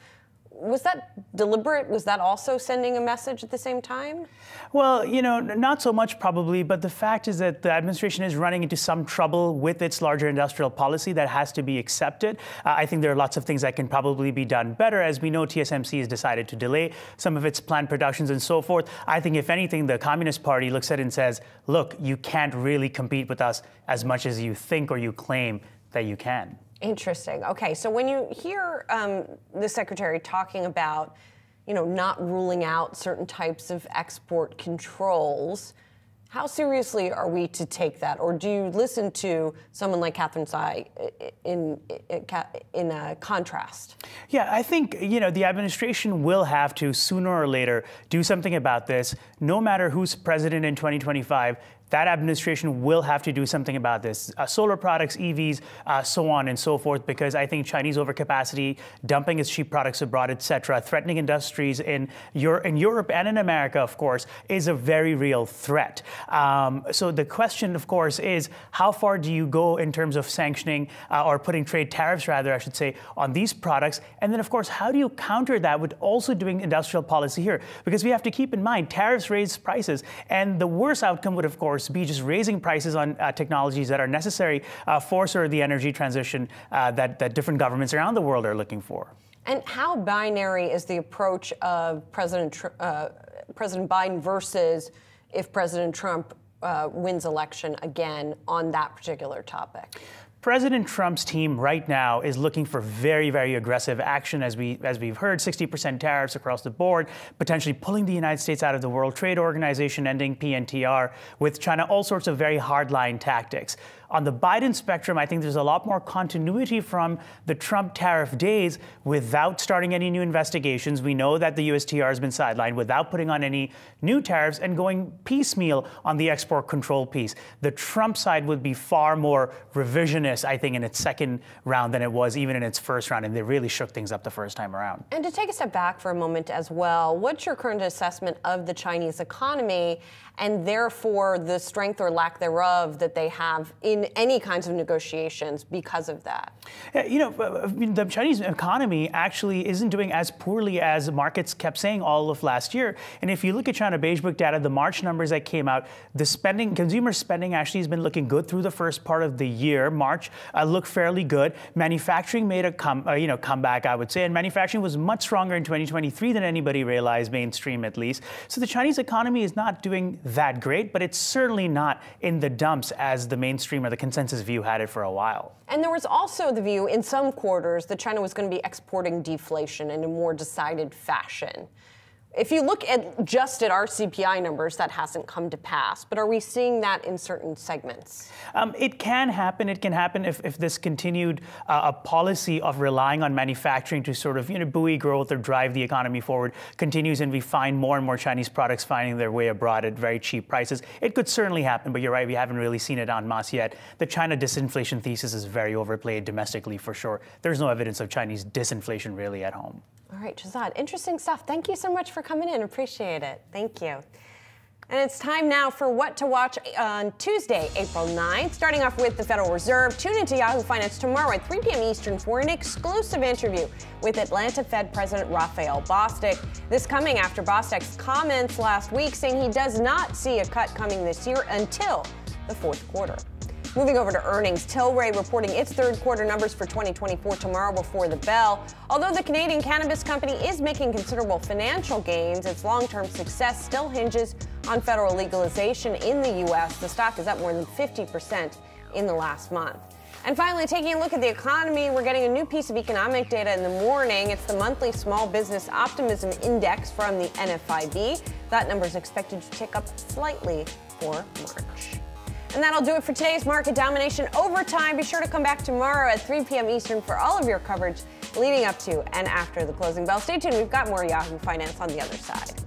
was that deliberate? Was that also sending a message at the same time? Well, you know, not so much probably, but the fact is that the administration is running into some trouble with its larger industrial policy that has to be accepted. Uh, I think there are lots of things that can probably be done better. As we know, TSMC has decided to delay some of its planned productions and so forth. I think, if anything, the Communist Party looks at it and says, look, you can't really compete with us as much as you think or you claim that you can. Interesting. Okay, so when you hear um, the secretary talking about, you know, not ruling out certain types of export controls, how seriously are we to take that, or do you listen to someone like Katherine Tai in in, in contrast? Yeah, I think you know the administration will have to sooner or later do something about this. No matter who's president in 2025, that administration will have to do something about this. Uh, solar products, EVs, uh, so on and so forth, because I think Chinese overcapacity, dumping its cheap products abroad, et cetera, threatening industries in, Euro- in Europe and in America, of course, is a very real threat. Um, so the question, of course, is how far do you go in terms of sanctioning uh, or putting trade tariffs, rather, I should say, on these products? And then, of course, how do you counter that with also doing industrial policy here? Because we have to keep in mind, tariffs raise prices, and the worst outcome would, of course, be just raising prices on uh, technologies that are necessary uh, for sort of the energy transition uh, that, that different governments around the world are looking for. And how binary is the approach of President uh, President Biden versus if President Trump uh, wins election again on that particular topic? President Trump's team right now is looking for very, very aggressive action, as we as we've heard, 60% tariffs across the board, potentially pulling the United States out of the World Trade Organization, ending PNTR, with China, all sorts of very hardline tactics. On the Biden spectrum, I think there's a lot more continuity from the Trump tariff days without starting any new investigations. We know that the USTR has been sidelined without putting on any new tariffs and going piecemeal on the export control piece. The Trump side would be far more revisionist, I think, in its second round than it was even in its first round, and they really shook things up the first time around. And to take a step back for a moment as well, what's your current assessment of the Chinese economy and therefore the strength or lack thereof that they have in any kinds of negotiations because of that? You know, uh, the Chinese economy actually isn't doing as poorly as markets kept saying all of last year. And if you look at China Beige Book data, the March numbers that came out, the spending, consumer spending actually has been looking good through the first part of the year. March uh, looked fairly good. Manufacturing made a come, uh, you know, comeback, I would say, and manufacturing was much stronger in 2023 than anybody realized, mainstream at least. So the Chinese economy is not doing that great, but it's certainly not in the dumps as the mainstream or the consensus view had it for a while. And there was also the view in some quarters that China was going to be exporting deflation in a more decided fashion. If you look at just at our CPI numbers, that hasn't come to pass. But are we seeing that in certain segments? Um, it can happen. It can happen if, if this continued uh, a policy of relying on manufacturing to sort of you know buoy growth or drive the economy forward continues, and we find more and more Chinese products finding their way abroad at very cheap prices. It could certainly happen, but you're right. We haven't really seen it en masse yet. The China disinflation thesis is very overplayed domestically for sure. There's no evidence of Chinese disinflation really at home. All right, Shehzad, interesting stuff. Thank you so much for coming in. Appreciate it. Thank you. And it's time now for what to watch on Tuesday, April 9th. Starting off with the Federal Reserve. Tune into Yahoo Finance tomorrow at 3 p.m. Eastern for an exclusive interview with Atlanta Fed President Raphael Bostic. This coming after Bostic's comments last week saying he does not see a cut coming this year until the fourth quarter. Moving over to earnings, Tilray reporting its third quarter numbers for 2024 tomorrow before the bell. Although the Canadian cannabis company is making considerable financial gains, its long term success still hinges on federal legalization in the U.S. The stock is up more than 50% in the last month. And finally, taking a look at the economy, we're getting a new piece of economic data in the morning. It's the monthly Small Business Optimism Index from the NFIB. That number is expected to tick up slightly for March. And that'll do it for today's Market Domination Overtime. Be sure to come back tomorrow at 3 p.m. Eastern for all of your coverage leading up to and after the closing bell. Stay tuned. We've got more Yahoo Finance on the other side.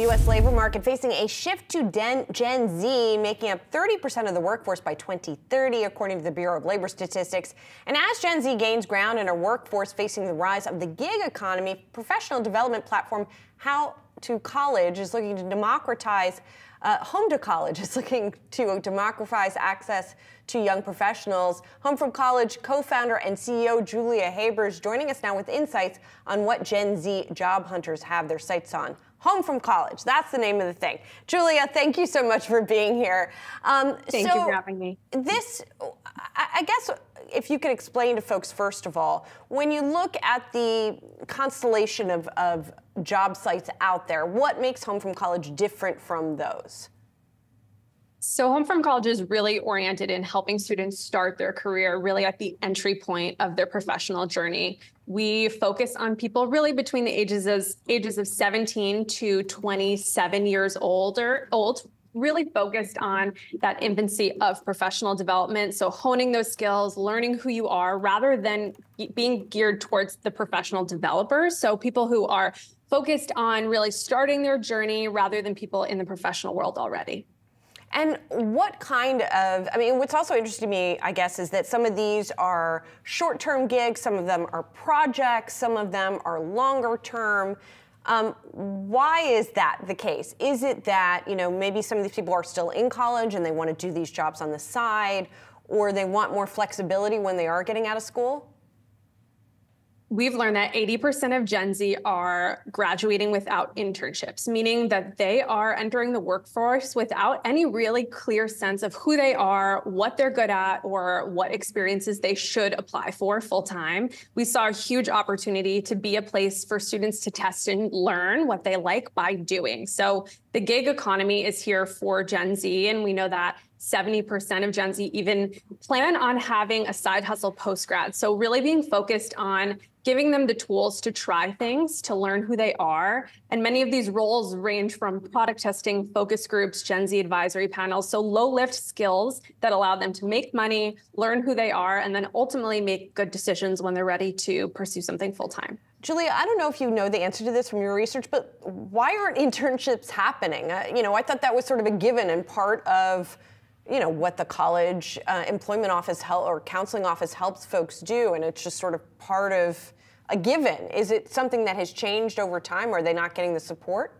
The U.S. labor market facing a shift to Gen Z, making up 30% of the workforce by 2030, according to the Bureau of Labor Statistics. And as Gen Z gains ground in a workforce facing the rise of the gig economy, professional development platform How to College is looking to democratize. Uh, Home to College is *laughs* looking to democratize access to young professionals. Home from College co founder and CEO Julia Habers joining us now with insights on what Gen Z job hunters have their sights on. Home from College. That's the name of the thing. Julia, thank you so much for being here. Um, thank so you for having me. This, I guess, if you could explain to folks, first of all, when you look at the constellation of, of job sites out there, what makes Home from College different from those? So, Home from College is really oriented in helping students start their career really at the entry point of their professional journey. We focus on people really between the ages of ages of 17 to 27 years older old really focused on that infancy of professional development. So honing those skills, learning who you are rather than being geared towards the professional developers. So people who are focused on really starting their journey rather than people in the professional world already. And what kind of, I mean, what's also interesting to me, I guess, is that some of these are short term gigs, some of them are projects, some of them are longer term. Um, why is that the case? Is it that, you know, maybe some of these people are still in college and they want to do these jobs on the side, or they want more flexibility when they are getting out of school? We've learned that 80% of Gen Z are graduating without internships, meaning that they are entering the workforce without any really clear sense of who they are, what they're good at, or what experiences they should apply for full time. We saw a huge opportunity to be a place for students to test and learn what they like by doing. So the gig economy is here for Gen Z, and we know that 70% of Gen Z even plan on having a side hustle post grad. So, really being focused on giving them the tools to try things, to learn who they are. And many of these roles range from product testing, focus groups, Gen Z advisory panels. So, low lift skills that allow them to make money, learn who they are, and then ultimately make good decisions when they're ready to pursue something full time. Julia, I don't know if you know the answer to this from your research, but why aren't internships happening? Uh, you know, I thought that was sort of a given and part of you know what the college uh, employment office help, or counseling office helps folks do and it's just sort of part of a given. Is it something that has changed over time? Are they not getting the support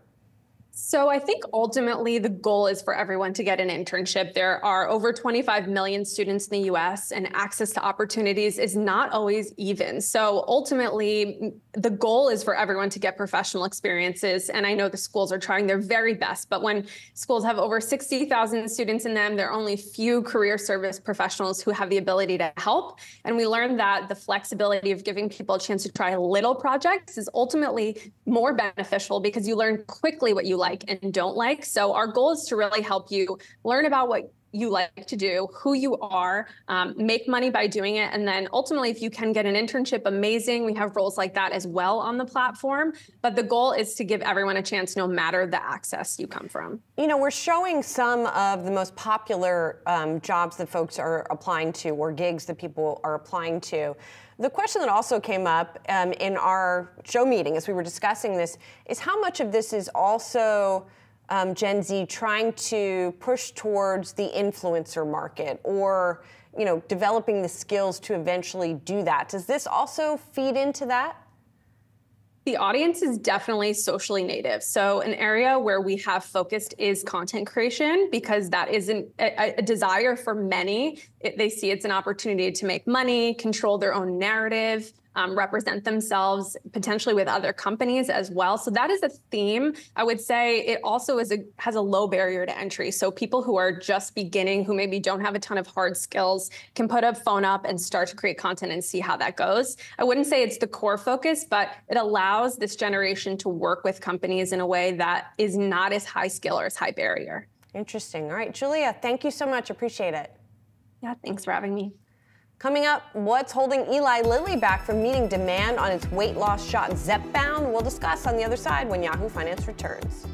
so I think ultimately the goal is for everyone to get an internship. There are over 25 million students in the US and access to opportunities is not always even. So ultimately the goal is for everyone to get professional experiences and I know the schools are trying their very best, but when schools have over 60,000 students in them, there are only few career service professionals who have the ability to help. And we learned that the flexibility of giving people a chance to try little projects is ultimately more beneficial because you learn quickly what you like and don't like. So our goal is to really help you learn about what you like to do, who you are, um, make money by doing it. And then ultimately, if you can get an internship, amazing. We have roles like that as well on the platform. But the goal is to give everyone a chance no matter the access you come from. You know, we're showing some of the most popular um, jobs that folks are applying to or gigs that people are applying to. The question that also came up um, in our show meeting as we were discussing this is how much of this is also um, Gen Z trying to push towards the influencer market or you know developing the skills to eventually do that. Does this also feed into that? The audience is definitely socially native. So, an area where we have focused is content creation because that is an, a, a desire for many. It, they see it's an opportunity to make money, control their own narrative, um, represent themselves potentially with other companies as well. So that is a theme. I would say it also is a has a low barrier to entry. So people who are just beginning, who maybe don't have a ton of hard skills, can put a phone up and start to create content and see how that goes. I wouldn't say it's the core focus, but it allows this generation to work with companies in a way that is not as high skill or as high barrier. Interesting. All right, Julia, thank you so much. Appreciate it. Yeah, thanks for having me. Coming up, what's holding Eli Lilly back from meeting demand on its weight loss shot Zepbound? We'll discuss on the other side when Yahoo Finance returns.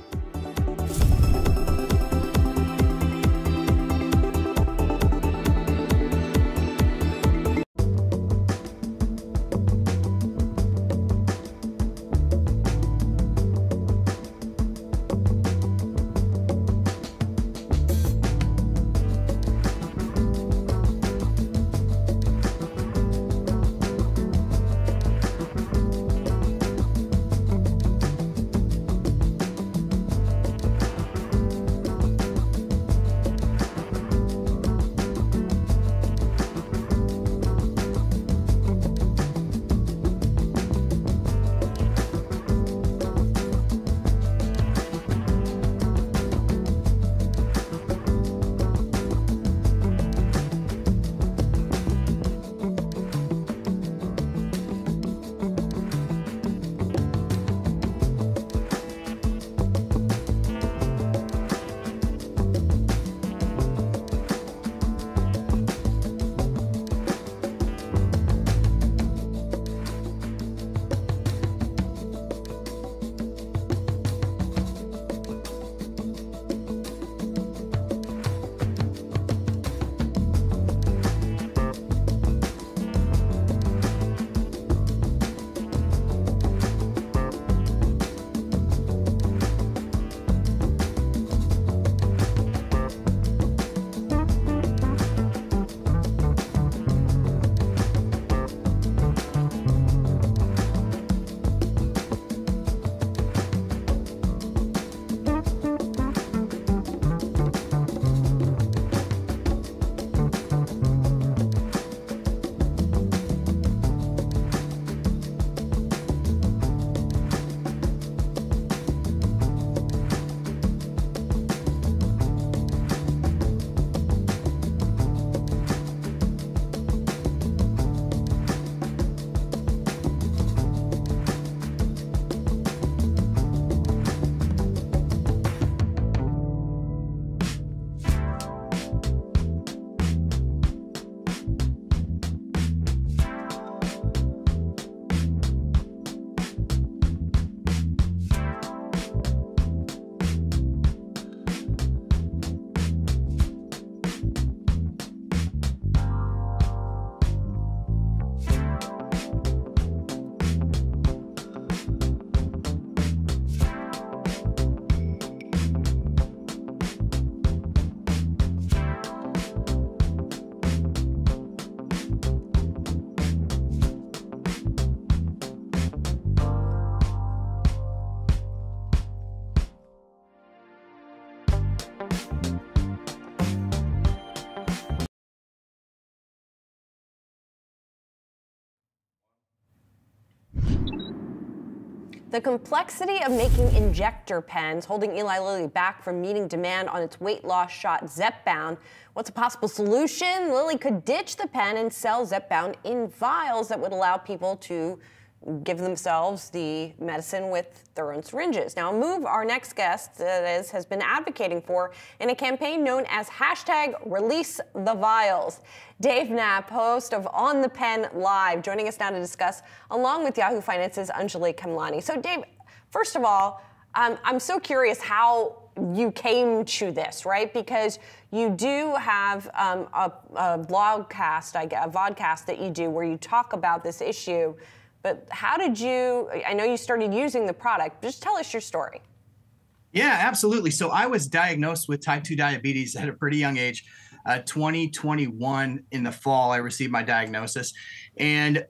The complexity of making injector pens, holding Eli Lilly back from meeting demand on its weight loss shot Zepbound. What's a possible solution? Lilly could ditch the pen and sell Zepbound in vials that would allow people to give themselves the medicine with their own syringes. Now, a move our next guest that is, has been advocating for in a campaign known as hashtag release the vials. Dave Knapp, host of On the Pen Live, joining us now to discuss, along with Yahoo Finance's Anjali Khemlani. So, Dave, first of all, um, I'm so curious how you came to this, right? Because you do have um, a, a blogcast, a vodcast that you do where you talk about this issue. But how did you? I know you started using the product. Just tell us your story. Yeah, absolutely. So I was diagnosed with type 2 diabetes *laughs* at a pretty young age. Uh, 2021 in the fall, I received my diagnosis. And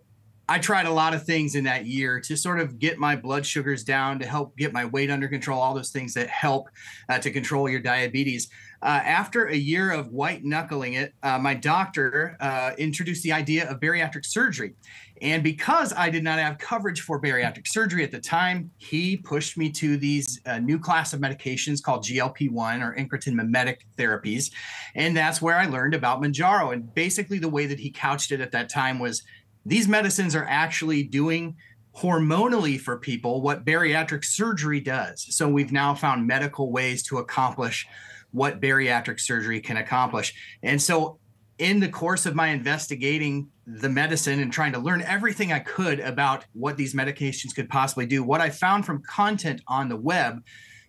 I tried a lot of things in that year to sort of get my blood sugars down, to help get my weight under control, all those things that help uh, to control your diabetes. Uh, after a year of white knuckling it, uh, my doctor uh, introduced the idea of bariatric surgery. And because I did not have coverage for bariatric surgery at the time, he pushed me to these uh, new class of medications called GLP 1 or incretin mimetic therapies. And that's where I learned about Mounjaro. And basically, the way that he couched it at that time was these medicines are actually doing hormonally for people what bariatric surgery does. So we've now found medical ways to accomplish what bariatric surgery can accomplish. And so in the course of my investigating the medicine and trying to learn everything I could about what these medications could possibly do, what I found from content on the web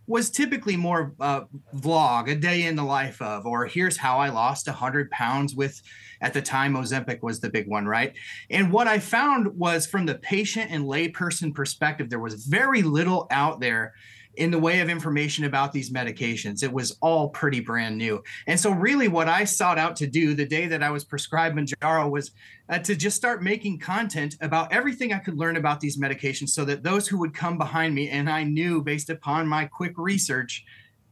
was typically more uh, vlog, a day in the life of, or here's how I lost 100 pounds with, at the time, Ozempic was the big one, right? And what I found was from the patient and layperson perspective, there was very little out there in the way of information about these medications. It was all pretty brand new. And so, really, what I sought out to do the day that I was prescribed Mounjaro was uh, to just start making content about everything I could learn about these medications so that those who would come behind me, and I knew based upon my quick research,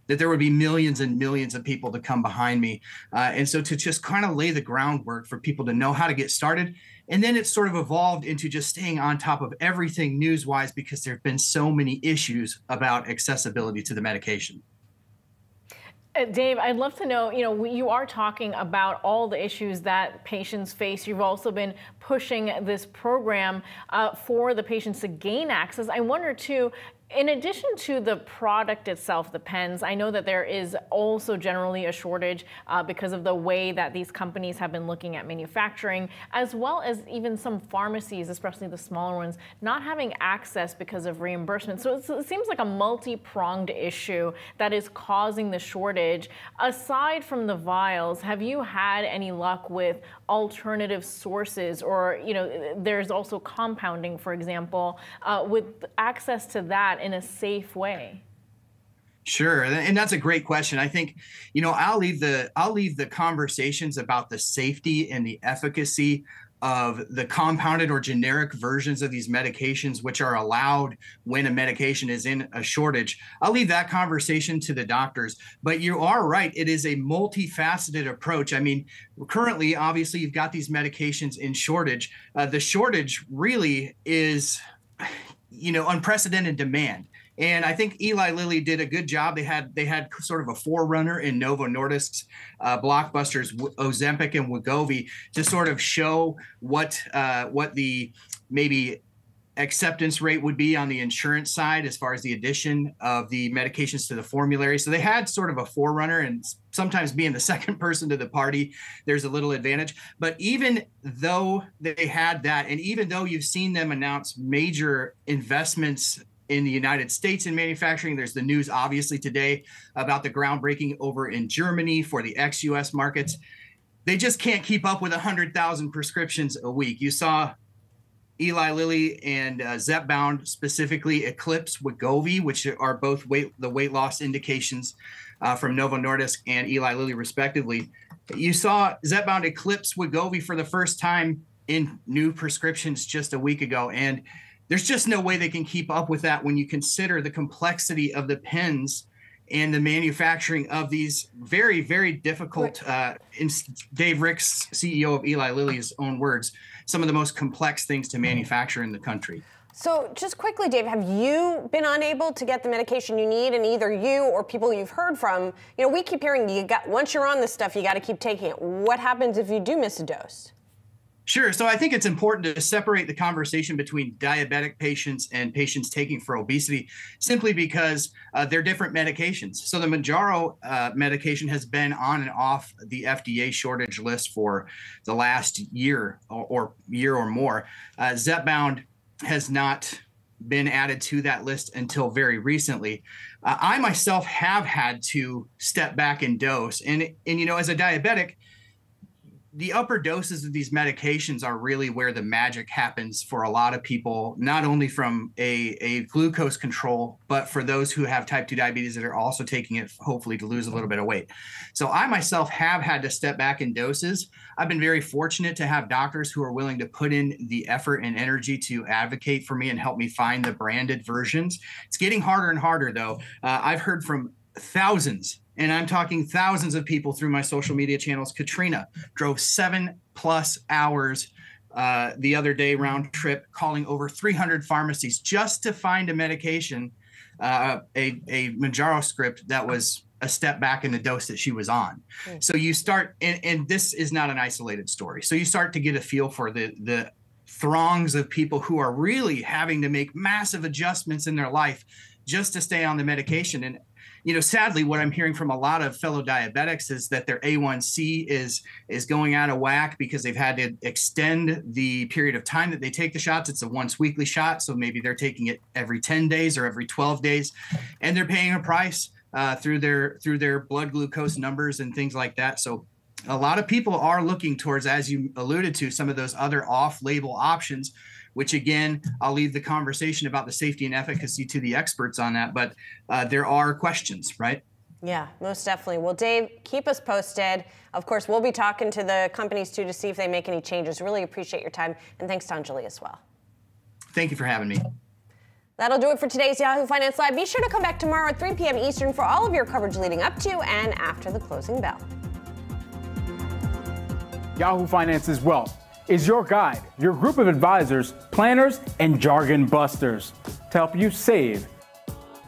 that there would be millions and millions of people to come behind me. Uh, and so to just kind of lay the groundwork for people to know how to get started and then it's sort of evolved into just staying on top of everything news wise because there have been so many issues about accessibility to the medication. Uh, Dave, I'd love to know, you know, you are talking about all the issues that patients face. You've also been pushing this program uh, for the patients to gain access. I wonder, too, in addition to the product itself, the pens, I know that there is also generally a shortage uh, because of the way that these companies have been looking at manufacturing, as well as even some pharmacies, especially the smaller ones, not having access because of reimbursement. So it seems like a multi-pronged issue that is causing the shortage. Aside from the vials, have you had any luck with alternative sources or, you know, there's also compounding, for example, uh, with access to that that in a safe way? Sure, and that's a great question. I think, you know, I'll leave the I'll leave the conversations about the safety and the efficacy of the compounded or generic versions of these medications, which are allowed when a medication is in a shortage. I'll leave that conversation to the doctors. But you are right; it is a multifaceted approach. I mean, currently, obviously, you've got these medications in shortage. Uh, the shortage really is you know, unprecedented demand. And I think Eli Lilly did a good job. They had they had sort of a forerunner in Novo Nordisk's uh, blockbusters Ozempic and Wegovy to sort of show what uh, what the maybe acceptance rate would be on the insurance side as far as the addition of the medications to the formulary. So they had sort of a forerunner, and sometimes being the *laughs* second person to the party, there's a little advantage. But even though they had that, and even though you've seen them announce major investments in the United States in manufacturing. There's the news, obviously, today about the groundbreaking over in Germany for the ex US markets. They just can't keep up with 100,000 prescriptions a week. You saw Eli Lilly and uh, Zepbound, specifically Eclipse Wegovy, which are both weight the weight loss indications uh, from Novo Nordisk and Eli Lilly, respectively. You saw Zepbound Eclipse Wegovy for the first time in new prescriptions just a week ago, and there's just no way they can keep up with that when you consider the complexity of the pens and the manufacturing of these very, very difficult. Uh, in Dave Ricks, CEO of Eli Lilly's own words, some of the most complex things to manufacture in the country. So, just quickly, Dave, have you been unable to get the medication you need? And either you or people you've heard from, you know, we keep hearing you got once you're on this stuff, you got to keep taking it. What happens if you do miss a dose? Sure. So I think it's important to separate the conversation between diabetic patients and patients taking for obesity simply because uh, they're different medications. So the Mounjaro uh, medication has been on and off the FDA shortage list for the last year or, or year or more. Uh, Zepbound has not been added to that list until very recently. Uh, I myself have had to step back and dose. And, and, you know, as a diabetic, the upper doses of these medications are really where the magic happens for a lot of people, not only from a, a glucose control, but for those who have type 2 diabetes that are also taking it, hopefully, to lose a little bit of weight. So I myself have had to step back in doses. I've been very fortunate to have doctors who are willing to put in the effort and energy to advocate for me and help me find the branded versions. It's getting harder and harder, though. Uh, I've heard from thousands and I'm talking thousands of people through my social media channels. Katrina drove seven plus hours uh, the other day round trip, calling over 300 pharmacies just to find a medication, uh, a a Mounjaro script that was a step back in the dose that she was on. Mm. So you start, and, and this is not an isolated story. So you start to get a feel for the the throngs of people who are really having to make massive adjustments in their life just to stay on the medication. And you know, sadly, what I'm hearing from a lot of fellow diabetics is that their A1C is is going out of whack because they've had to extend the period of time that they take the shots. It's a once weekly shot, so maybe they're taking it every 10 days or every 12 days, and they're paying a price uh, through their through their blood glucose numbers and things like that. So a lot of people are looking towards, as you alluded to, some of those other off-label options which again, I'll leave the conversation about the safety and efficacy to the experts on that. But uh, there are questions, right? Yeah, most definitely. Well, Dave, keep us posted. Of course, we'll be talking to the companies too to see if they make any changes. Really appreciate your time. And thanks to Anjali as well. Thank you for having me. That'll do it for today's Yahoo Finance Live. Be sure to come back tomorrow at 3 p.m. Eastern for all of your coverage leading up to and after the closing bell. Yahoo Finance's Wealth is your guide, your group of advisors, planners, and jargon busters to help you save,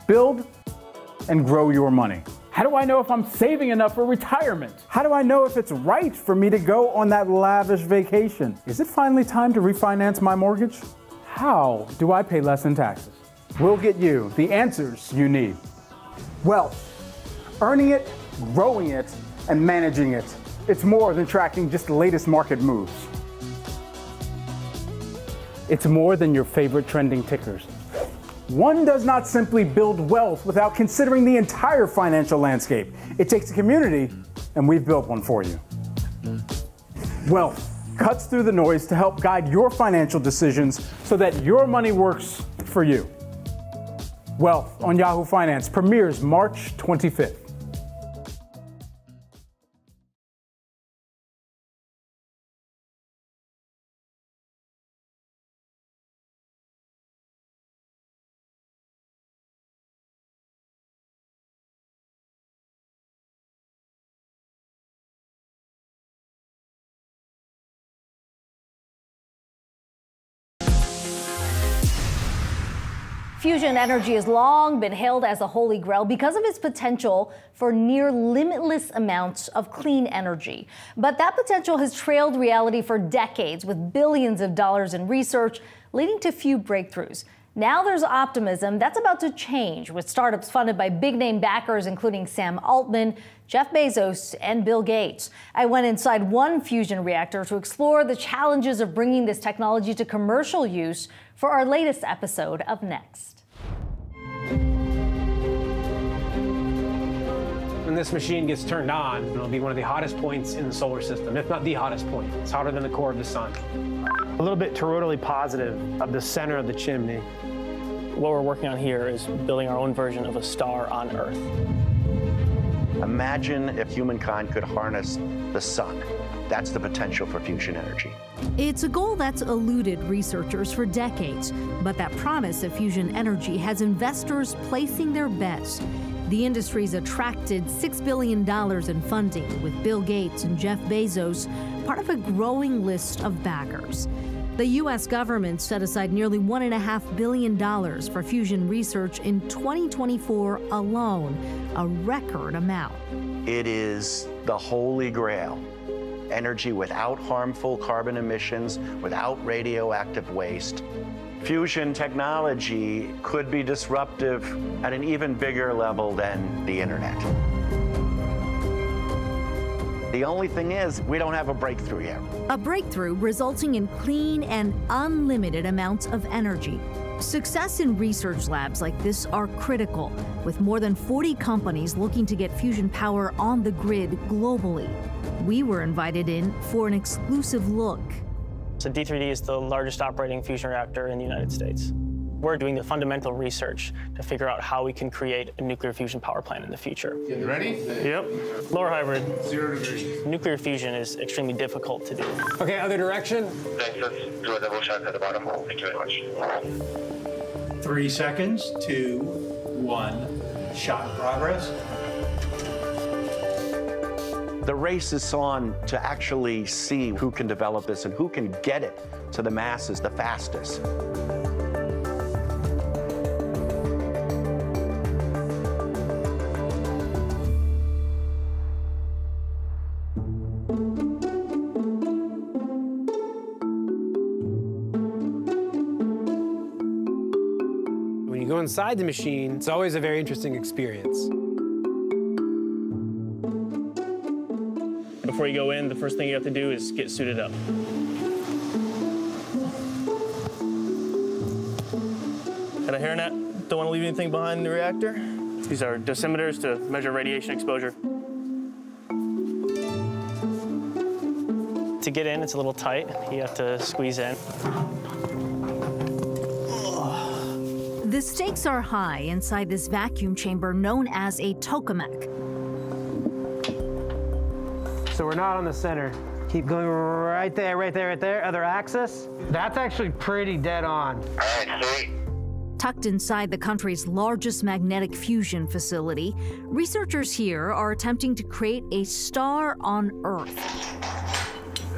build, and grow your money. How do I know if I'm saving enough for retirement? How do I know if it's right for me to go on that lavish vacation? Is it finally time to refinance my mortgage? How do I pay less in taxes? We'll get you the answers you need. Wealth, earning it, growing it, and managing it. It's more than tracking just the latest market moves. It's more than your favorite trending tickers. One does not simply build wealth without considering the entire financial landscape. It takes a community, and we've built one for you. Wealth cuts through the noise to help guide your financial decisions so that your money works for you. Wealth on Yahoo Finance premieres March 25th. Fusion energy has long been hailed as a holy grail because of its potential for near limitless amounts of clean energy. But that potential has trailed reality for decades with billions of dollars in research leading to few breakthroughs. Now there's optimism that's about to change with startups funded by big name backers including Sam Altman, Jeff Bezos, and Bill Gates. I went inside one fusion reactor to explore the challenges of bringing this technology to commercial use for our latest episode of Next. When this machine gets turned on, it'll be one of the hottest points in the solar system, if not the hottest point. It's hotter than the core of the sun. A little bit toroidally positive of the center of the chimney. What we're working on here is building our own version of a star on Earth. Imagine if humankind could harness the sun. That's the potential for fusion energy. It's a goal that's eluded researchers for decades, but that promise of fusion energy has investors placing their bets. The industry's attracted $6 billion in funding, with Bill Gates and Jeff Bezos part of a growing list of backers. The U.S. government set aside nearly $1.5 billion for fusion research in 2024 alone, a record amount. It is the holy grail energy without harmful carbon emissions, without radioactive waste. Fusion technology could be disruptive at an even bigger level than the internet. The only thing is, we don't have a breakthrough yet. A breakthrough resulting in clean and unlimited amounts of energy. Success in research labs like this are critical, with more than 40 companies looking to get fusion power on the grid globally. We were invited in for an exclusive look. So D3D is the largest operating fusion reactor in the United States. We're doing the fundamental research to figure out how we can create a nuclear fusion power plant in the future. You ready? Yep. Lower hybrid. Zero degrees. Nuclear fusion is extremely difficult to do. Okay, other direction. Thanks. Let's do a double shot at the bottom. Thank you very much. Three seconds, two, one, shot progress. The race is on to actually see who can develop this and who can get it to the masses the fastest. When you go inside the machine, it's always a very interesting experience. Before you go in, the first thing you have to do is get suited up. Got a hairnet. Don't want to leave anything behind the reactor. These are dosimeters to measure radiation exposure. To get in, it's a little tight. You have to squeeze in. The stakes are high inside this vacuum chamber known as a tokamak. So we're not on the center. Keep going right there, right there, right there. Other axis. That's actually pretty dead on. All right, sweet. Tucked inside the country's largest magnetic fusion facility, researchers here are attempting to create a star on Earth,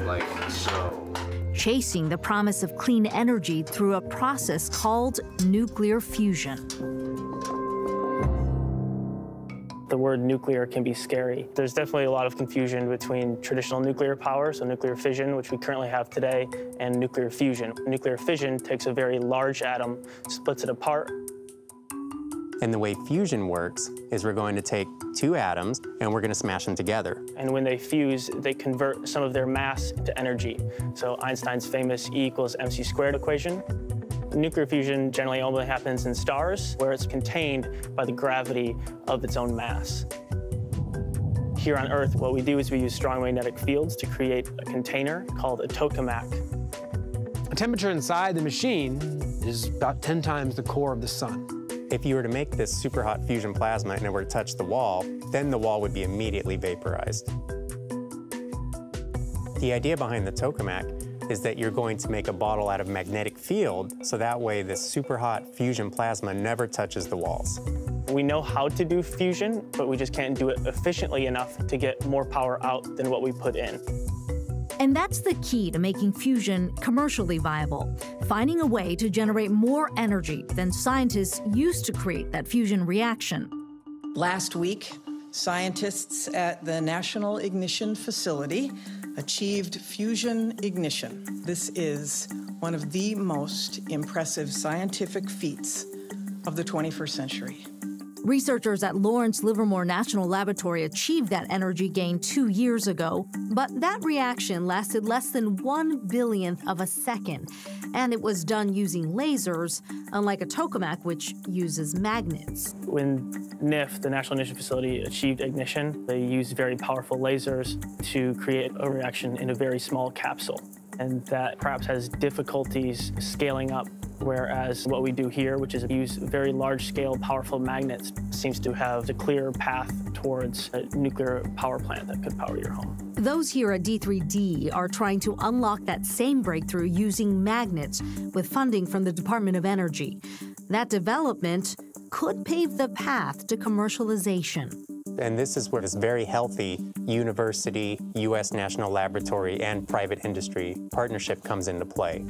Like so. chasing the promise of clean energy through a process called nuclear fusion. The word nuclear can be scary. There's definitely a lot of confusion between traditional nuclear power, so nuclear fission, which we currently have today, and nuclear fusion. Nuclear fission takes a very large atom, splits it apart, And the way fusion works is we're going to take two atoms and we're going to smash them together. and when they fuse, they convert some of their mass into energy. So Einstein's famous E equals mc squared equation. Nuclear fusion generally only happens in stars, where it's contained by the gravity of its own mass. Here on Earth, what we do is we use strong magnetic fields to create a container called a tokamak. The temperature inside the machine is about 10 times the core of the sun. If you were to make this super hot fusion plasma and it were to touch the wall, then the wall would be immediately vaporized. The idea behind the tokamak is that you're going to make a bottle out of magnetic field, so that way this super hot fusion plasma never touches the walls. We know how to do fusion, but we just can't do it efficiently enough to get more power out than what we put in. And that's the key to making fusion commercially viable, finding a way to generate more energy than scientists used to create that fusion reaction. Last week, scientists at the National Ignition Facility achieved fusion ignition. This is one of the most impressive scientific feats of the 21st century. Researchers at Lawrence Livermore National Laboratory achieved that energy gain two years ago, but that reaction lasted less than one billionth of a second, and it was done using lasers, unlike a tokamak, which uses magnets. When NIF, the National Ignition Facility, achieved ignition, they used very powerful lasers to create a reaction in a very small capsule. And that perhaps has difficulties scaling up, whereas what we do here, which is use very large-scale, powerful magnets, seems to have a clear path towards a nuclear power plant that could power your home. Those here at D3D are trying to unlock that same breakthrough using magnets with funding from the Department of Energy. That development could pave the path to commercialization. And this is where this very healthy university, U.S. national laboratory, and private industry partnership comes into play.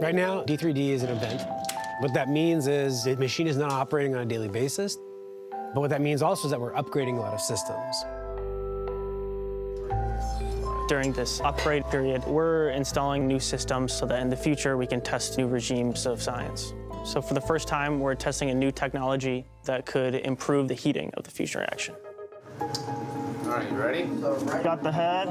Right now, D3D is an event. What that means is the machine is not operating on a daily basis. But what that means also is that we're upgrading a lot of systems. During this upgrade period, we're installing new systems so that in the future we can test new regimes of science. So for the first time, we're testing a new technology that could improve the heating of the fusion reaction. All right, you ready? Got the head.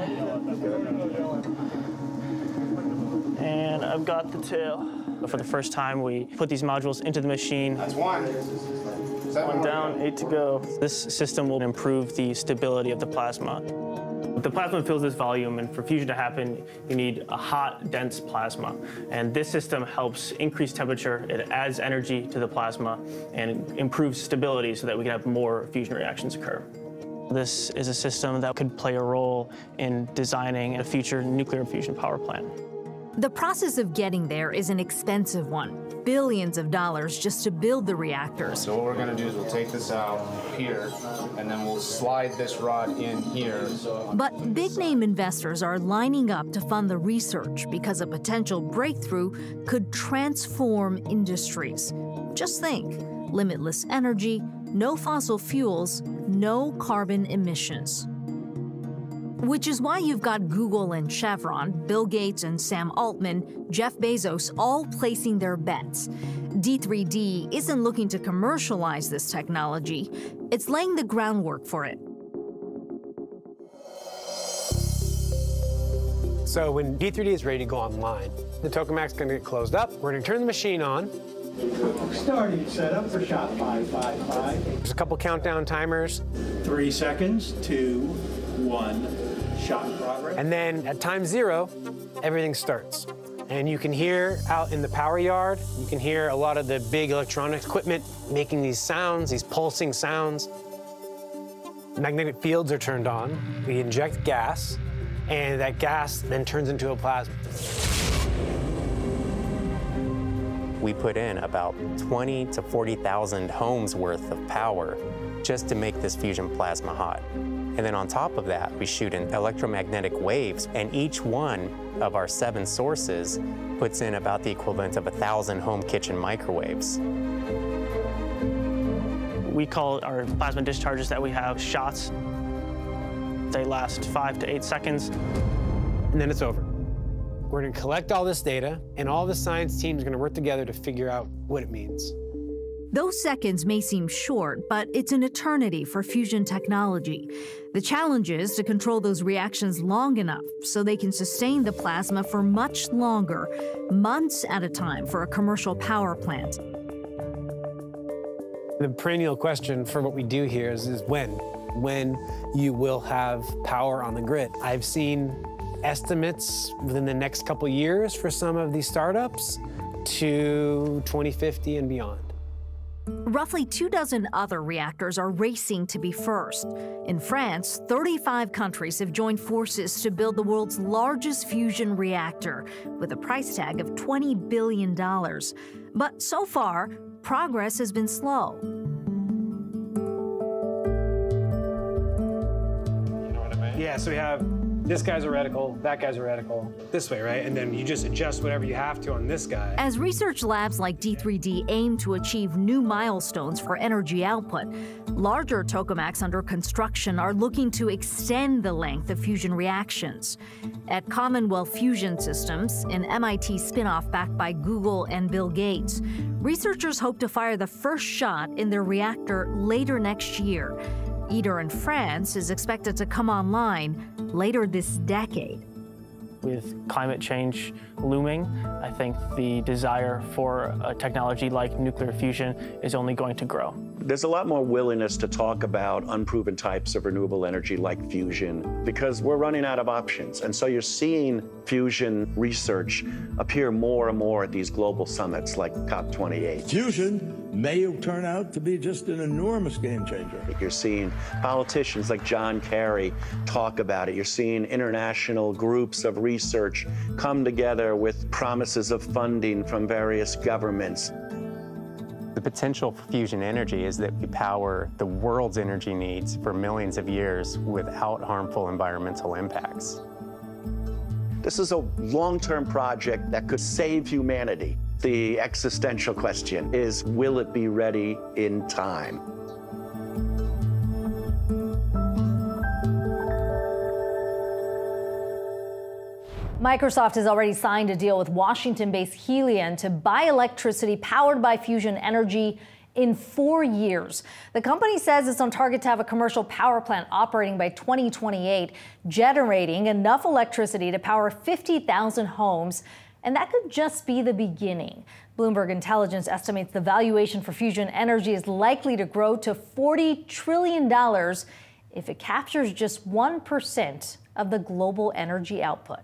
And I've got the tail. For the first time, we put these modules into the machine. That's one. One down, eight to go. This system will improve the stability of the plasma. The plasma fills this volume, and for fusion to happen, you need a hot, dense plasma. And this system helps increase temperature, it adds energy to the plasma, and improves stability so that we can have more fusion reactions occur. This is a system that could play a role in designing a future nuclear fusion power plant. The process of getting there is an expensive one. Billions of dollars just to build the reactors. So what we're gonna do is we'll take this out here, and then we'll slide this rod in here. But big name investors are lining up to fund the research because a potential breakthrough could transform industries. Just think limitless energy, no fossil fuels, no carbon emissions. Which is why you've got Google and Chevron, Bill Gates and Sam Altman, Jeff Bezos all placing their bets. D3D isn't looking to commercialize this technology, it's laying the groundwork for it. So when D3D is ready to go online, the tokamak's going to get closed up. We're going to turn the machine on. Starting setup for shot 555. There's a couple countdown timers. Three seconds, two, one, shot in progress. And then at time zero, everything starts. And you can hear out in the power yard, you can hear a lot of the big electronic equipment making these sounds, these pulsing sounds. Magnetic fields are turned on. We inject gas, and that gas then turns into a plasma. We put in about 20 to 40,000 homes worth of power just to make this fusion plasma hot. And then on top of that, we shoot in electromagnetic waves, and each one of our seven sources puts in about the equivalent of a thousand home kitchen microwaves. We call our plasma discharges that we have shots. They last five to eight seconds. And then it's over. We're going to collect all this data, and all the science teams are going to work together to figure out what it means. Those seconds may seem short, but it's an eternity for fusion technology. The challenge is to control those reactions long enough so they can sustain the plasma for much longer, months at a time for a commercial power plant. The perennial question for what we do here is, is when? When you will have power on the grid. I've seen estimates within the next couple years for some of these startups to 2050 and beyond. Roughly two dozen other reactors are racing to be first. In France, 35 countries have joined forces to build the world's largest fusion reactor, with a price tag of $20 billion. But so far, progress has been slow. Yeah, so we have this guy's a reticle, that guy's a reticle, this way, right? And then you just adjust whatever you have to on this guy. As research labs like D3D aim to achieve new milestones for energy output, larger tokamaks under construction are looking to extend the length of fusion reactions. At Commonwealth Fusion Systems, an MIT spinoff backed by Google and Bill Gates, researchers hope to fire the first shot in their reactor later next year. ITER in France is expected to come online later this decade. With climate change looming, I think the desire for a technology like nuclear fusion is only going to grow. There's a lot more willingness to talk about unproven types of renewable energy like fusion because we're running out of options. And so you're seeing fusion research appear more and more at these global summits like COP28. Fusion may turn out to be just an enormous game changer. You're seeing politicians like John Kerry talk about it. You're seeing international groups of research come together with promises of funding from various governments. The potential for fusion energy is that we power the world's energy needs for millions of years without harmful environmental impacts. This is a long-term project that could save humanity. The existential question is, will it be ready in time? Microsoft has already signed a deal with Washington based Helion to buy electricity powered by fusion energy in four years. The company says it's on target to have a commercial power plant operating by 2028, generating enough electricity to power 50,000 homes. And that could just be the beginning. Bloomberg Intelligence estimates the valuation for fusion energy is likely to grow to $40 trillion if it captures just 1% of the global energy output.